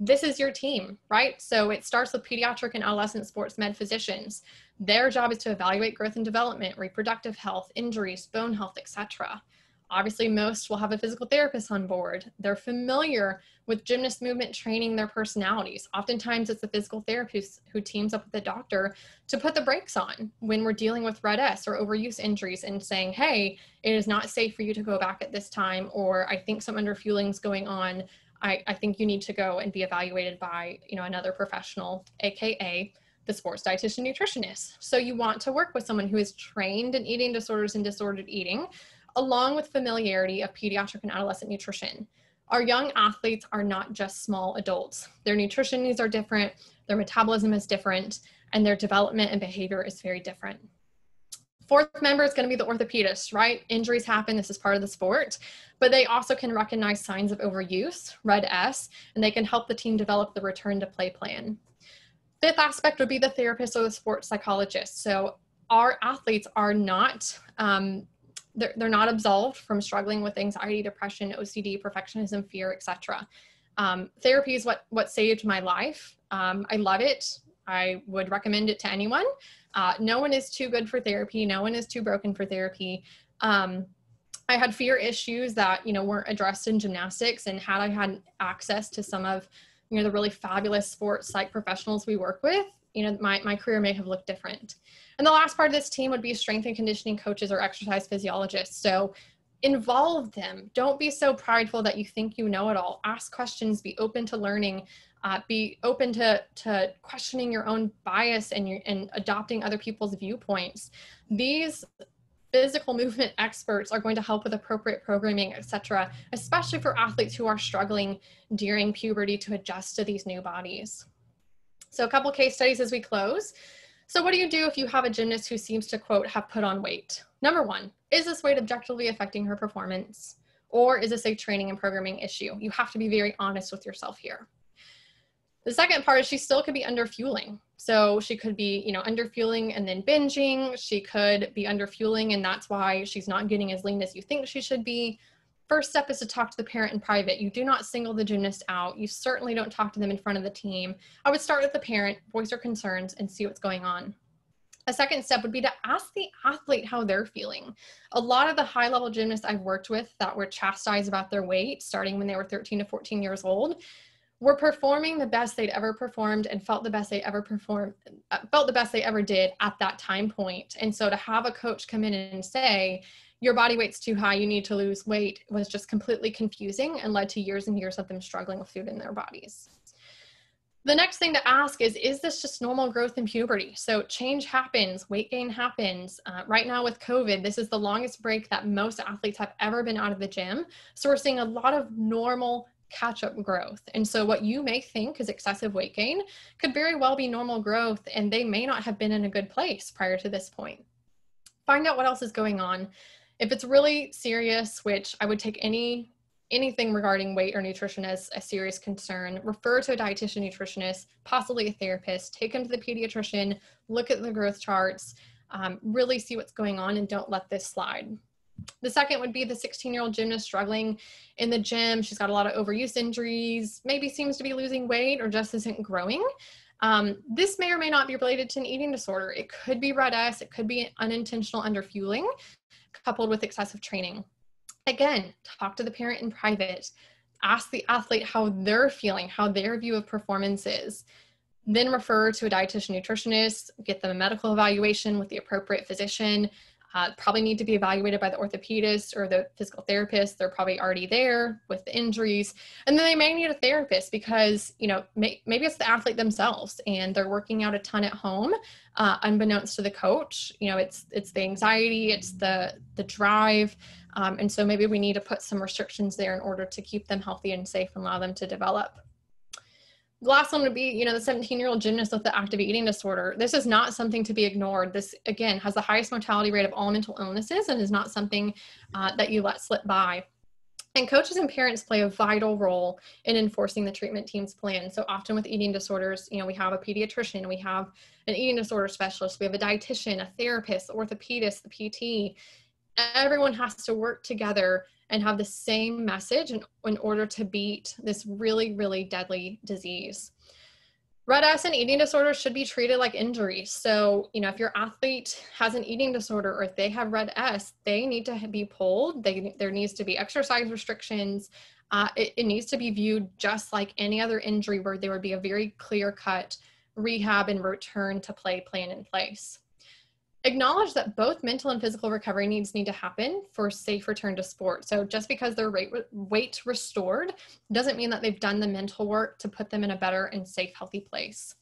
This is your team, right? So, it starts with pediatric and adolescent sports med physicians. Their job is to evaluate growth and development, reproductive health, injuries, bone health, etc. Obviously, most will have a physical therapist on board. They're familiar with gymnast movement training their personalities. Oftentimes, it's the physical therapist who teams up with the doctor to put the brakes on when we're dealing with RED-S or overuse injuries and saying, hey, it is not safe for you to go back at this time, or I think some underfueling is going on. I, I think you need to go and be evaluated by, you know, another professional, AKA the sports dietitian nutritionist. So you want to work with someone who is trained in eating disorders and disordered eating, along with familiarity of pediatric and adolescent nutrition. Our young athletes are not just small adults. Their nutrition needs are different, their metabolism is different, and their development and behavior is very different. Fourth member is going to be the orthopedist, right? Injuries happen, this is part of the sport, but they also can recognize signs of overuse, RED-S, and they can help the team develop the return to play plan. Fifth aspect would be the therapist or the sports psychologist. So our athletes are not um, they're, they're not absolved from struggling with anxiety, depression, OCD, perfectionism, fear, etc. Um, therapy is what what saved my life. Um, I love it. I would recommend it to anyone. Uh, no one is too good for therapy. No one is too broken for therapy. Um, I had fear issues that you know weren't addressed in gymnastics, and had I had access to some of you know the really fabulous sports psych professionals we work with you know my, my career may have looked different. And the last part of this team would be strength and conditioning coaches or exercise physiologists. So involve them. Don't be so prideful that you think you know it all. Ask questions. Be open to learning. Uh, be open to to questioning your own bias and your and adopting other people's viewpoints. These physical movement experts are going to help with appropriate programming, etc., especially for athletes who are struggling during puberty to adjust to these new bodies. So a couple case studies as we close. So what do you do if you have a gymnast who seems to, quote, have put on weight? Number one, is this weight objectively affecting her performance? Or is this a training and programming issue? You have to be very honest with yourself here. The second part is she still could be under fueling. So she could be, you know, under fueling and then binging. She could be under fueling and that's why she's not getting as lean as you think she should be. First step is to talk to the parent in private. You do not single the gymnast out. You certainly don't talk to them in front of the team. I would start with the parent, voice their concerns, and see what's going on. A second step would be to ask the athlete how they're feeling. A lot of the high level gymnasts I've worked with that were chastised about their weight starting when they were 13 to 14 years old were performing the best they'd ever performed and felt the best they ever performed uh, felt the best they ever did at that time point. And so to have a coach come in and say your body weight's too high you need to lose weight was just completely confusing and led to years and years of them struggling with food in their bodies. The next thing to ask is is this just normal growth in puberty? So change happens weight gain happens. Uh, right now with covid this is the longest break that most athletes have ever been out of the gym so we're seeing a lot of normal catch up growth. And so, what you may think is excessive weight gain could very well be normal growth, and they may not have been in a good place prior to this point. Find out what else is going on. If it's really serious, which I would take any anything regarding weight or nutrition as a serious concern, refer to a dietitian nutritionist, possibly a therapist, take them to the pediatrician, look at the growth charts, um, really see what's going on, and don't let this slide. The second would be the 16 year old gymnast struggling in the gym. She's got a lot of overuse injuries, maybe seems to be losing weight or just isn't growing. Um, this may or may not be related to an eating disorder. It could be RED-S, it could be unintentional underfueling coupled with excessive training. Again, talk to the parent in private. Ask the athlete how they're feeling, how their view of performance is. Then refer to a dietitian nutritionist, get them a medical evaluation with the appropriate physician, uh, probably need to be evaluated by the orthopedist or the physical therapist. They're probably already there with the injuries. And then they may need a therapist because, you know, may, maybe it's the athlete themselves and they're working out a ton at home, uh, unbeknownst to the coach. You know, it's it's the anxiety, it's the the drive. Um, and so maybe we need to put some restrictions there in order to keep them healthy and safe and allow them to develop. Last one would be, you know, the 17 year old gymnast with the active eating disorder. This is not something to be ignored. This, again, has the highest mortality rate of all mental illnesses and is not something uh, that you let slip by. And coaches and parents play a vital role in enforcing the treatment team's plan. So often with eating disorders, you know, we have a pediatrician, we have an eating disorder specialist, we have a dietitian, a therapist, orthopedist, the PT. Everyone has to work together and have the same message in, in order to beat this really, really deadly disease. RED-S and eating disorders should be treated like injuries. So, you know, if your athlete has an eating disorder or if they have RED-S, they need to be pulled. They, there needs to be exercise restrictions. Uh, it, it needs to be viewed just like any other injury where there would be a very clear cut rehab and return to play plan in place. Acknowledge that both mental and physical recovery needs need to happen for safe return to sport. So just because their weight restored doesn't mean that they've done the mental work to put them in a better and safe, healthy place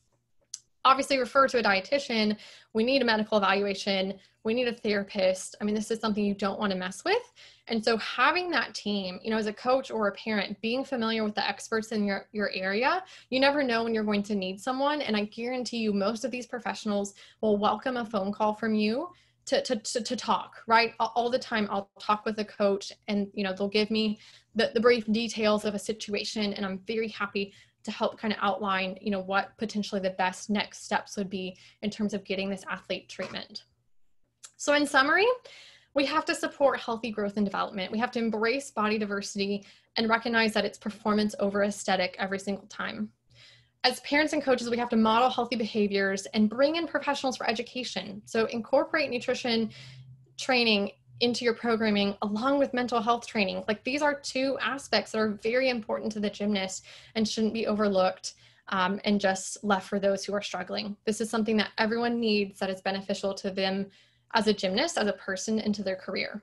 obviously refer to a dietitian. We need a medical evaluation. We need a therapist. I mean, this is something you don't want to mess with. And so having that team, you know, as a coach or a parent, being familiar with the experts in your, your area, you never know when you're going to need someone. And I guarantee you most of these professionals will welcome a phone call from you to, to, to, talk, right? All the time I'll talk with a coach and, you know, they'll give me the, the brief details of a situation and I'm very happy to help kind of outline, you know, what potentially the best next steps would be in terms of getting this athlete treatment. So in summary, we have to support healthy growth and development. We have to embrace body diversity and recognize that it's performance over aesthetic every single time. As parents and coaches, we have to model healthy behaviors and bring in professionals for education. So incorporate nutrition training into your programming along with mental health training. Like these are two aspects that are very important to the gymnast and shouldn't be overlooked um, and just left for those who are struggling. This is something that everyone needs that is beneficial to them as a gymnast, as a person, into their career.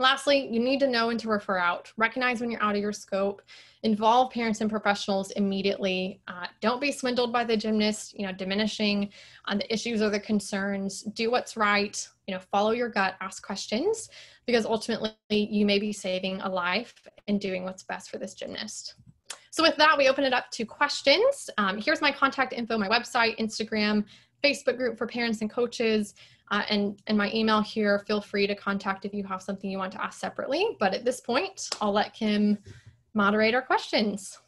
Lastly, you need to know when to refer out. Recognize when you're out of your scope. Involve parents and professionals immediately. Uh, don't be swindled by the gymnast, you know, diminishing on the issues or the concerns. Do what's right. You know, follow your gut, ask questions, because ultimately you may be saving a life and doing what's best for this gymnast. So with that, we open it up to questions. Um, here's my contact info, my website, Instagram, Facebook group for parents and coaches uh, and, and my email here. Feel free to contact if you have something you want to ask separately. But at this point, I'll let Kim moderate our questions.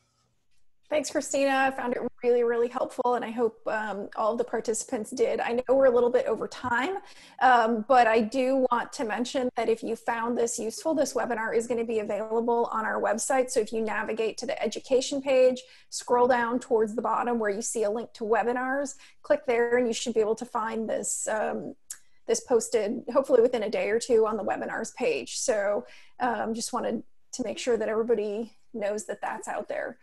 Thanks, Christina. I found it really, really helpful, and I hope um, all of the participants did. I know we're a little bit over time, um, but I do want to mention that if you found this useful, this webinar is going to be available on our website. So if you navigate to the education page, scroll down towards the bottom where you see a link to webinars, click there, and you should be able to find this um, this posted hopefully within a day or two on the webinars page. So um, just wanted to make sure that everybody knows that that's out there.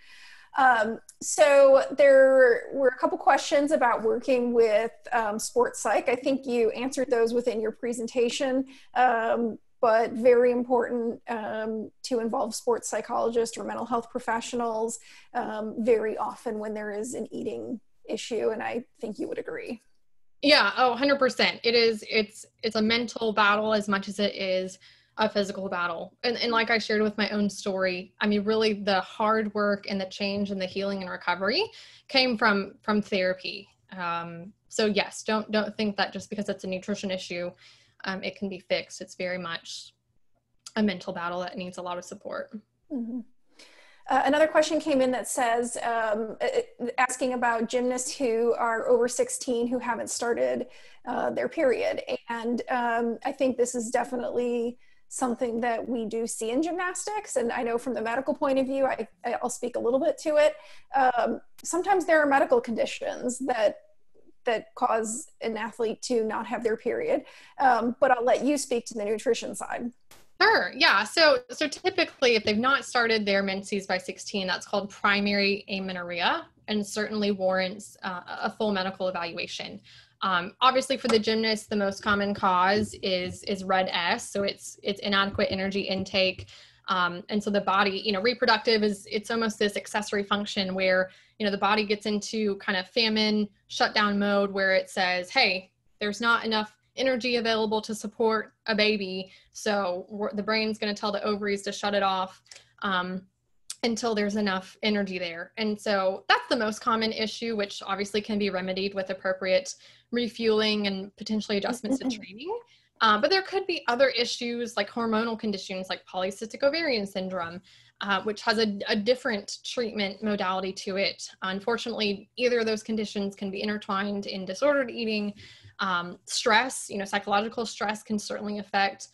Um, so there were a couple questions about working with um, sports psych. I think you answered those within your presentation, um, but very important um, to involve sports psychologists or mental health professionals um, very often when there is an eating issue, and I think you would agree. Yeah, oh, 100%. It is it's it's a mental battle as much as it is a physical battle. And and like I shared with my own story, I mean really the hard work and the change and the healing and recovery came from from therapy. Um, so yes, don't don't think that just because it's a nutrition issue, um, it can be fixed. It's very much a mental battle that needs a lot of support. Mm-hmm. Uh, another question came in that says, um, asking about gymnasts who are over 16 who haven't started uh, their period. And um, I think this is definitely something that we do see in gymnastics. And I know from the medical point of view, I, will speak a little bit to it. Um, sometimes there are medical conditions that that cause an athlete to not have their period. Um, but I'll let you speak to the nutrition side. Sure. Yeah. So so typically, if they've not started their menses by 16, that's called primary amenorrhea, and certainly warrants uh, a full medical evaluation. Um, obviously, for the gymnast, the most common cause is is RED-S, so it's it's inadequate energy intake. Um, and so the body, you know, reproductive is it's almost this accessory function where you know the body gets into kind of famine shutdown mode where it says, hey, there's not enough energy available to support a baby. So the brain's going to tell the ovaries to shut it off um, until there's enough energy there. And so that's the most common issue, which obviously can be remedied with appropriate refueling and potentially adjustments to training. Uh, but there could be other issues like hormonal conditions like polycystic ovarian syndrome, uh, which has a, a, different treatment modality to it. Unfortunately, either of those conditions can be intertwined in disordered eating um, stress, you know, psychological stress can certainly affect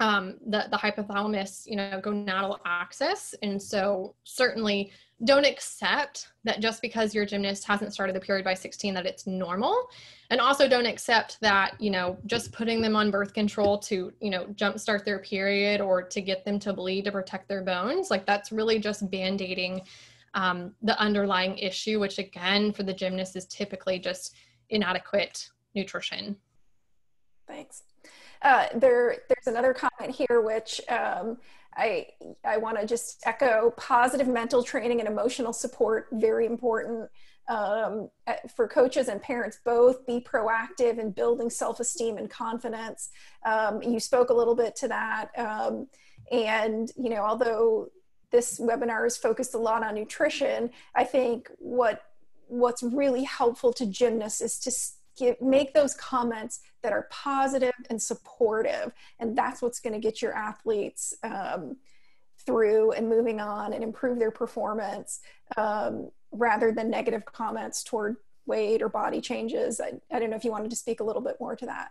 um, the, the hypothalamus, you know, gonadal axis. And so certainly don't accept that just because your gymnast hasn't started the period by 16 that it's normal. And also don't accept that, you know, just putting them on birth control to, you know, jumpstart their period or to get them to bleed to protect their bones. Like that's really just band-aiding um, the underlying issue, which again, for the gymnast is typically just inadequate nutrition. Thanks. Uh, there, there's another comment here which um, I I want to just echo: positive mental training and emotional support very important um, for coaches and parents both. Be proactive in building self-esteem and confidence. Um, you spoke a little bit to that, um, and you know, although this webinar is focused a lot on nutrition, I think what what's really helpful to gymnasts is to give, make those comments that are positive and supportive. And that's what's going to get your athletes um, through and moving on and improve their performance um, rather than negative comments toward weight or body changes. I, I don't know if you wanted to speak a little bit more to that.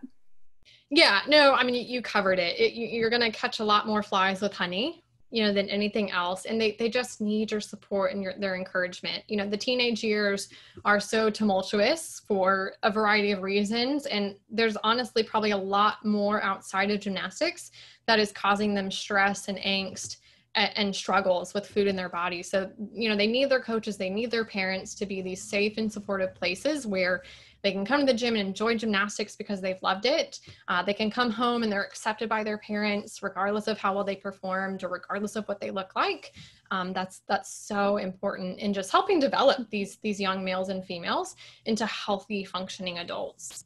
Yeah, no, I mean, you covered it. it you're going to catch a lot more flies with honey you know than anything else and they, they just need your support and your, their encouragement. You know the teenage years are so tumultuous for a variety of reasons and there's honestly probably a lot more outside of gymnastics that is causing them stress and angst and, and struggles with food in their body. So you know they need their coaches they need their parents to be these safe and supportive places where they can come to the gym and enjoy gymnastics because they've loved it. Uh, they can come home and they're accepted by their parents, regardless of how well they performed or regardless of what they look like. Um, that's that's so important in just helping develop these these young males and females into healthy, functioning adults.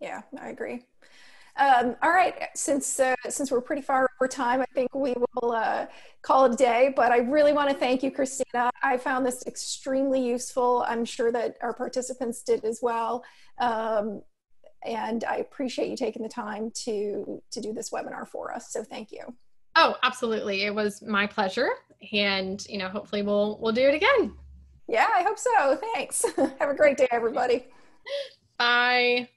Yeah, I agree. Um, all right, since uh, since we're pretty far over time, I think we will uh, call it a day. But I really want to thank you, Christina. I found this extremely useful. I'm sure that our participants did as well. Um, and I appreciate you taking the time to to do this webinar for us. So thank you. Oh, absolutely. It was my pleasure. And you know, hopefully we'll we'll do it again. Yeah, I hope so. Thanks. Have a great day, everybody. Bye.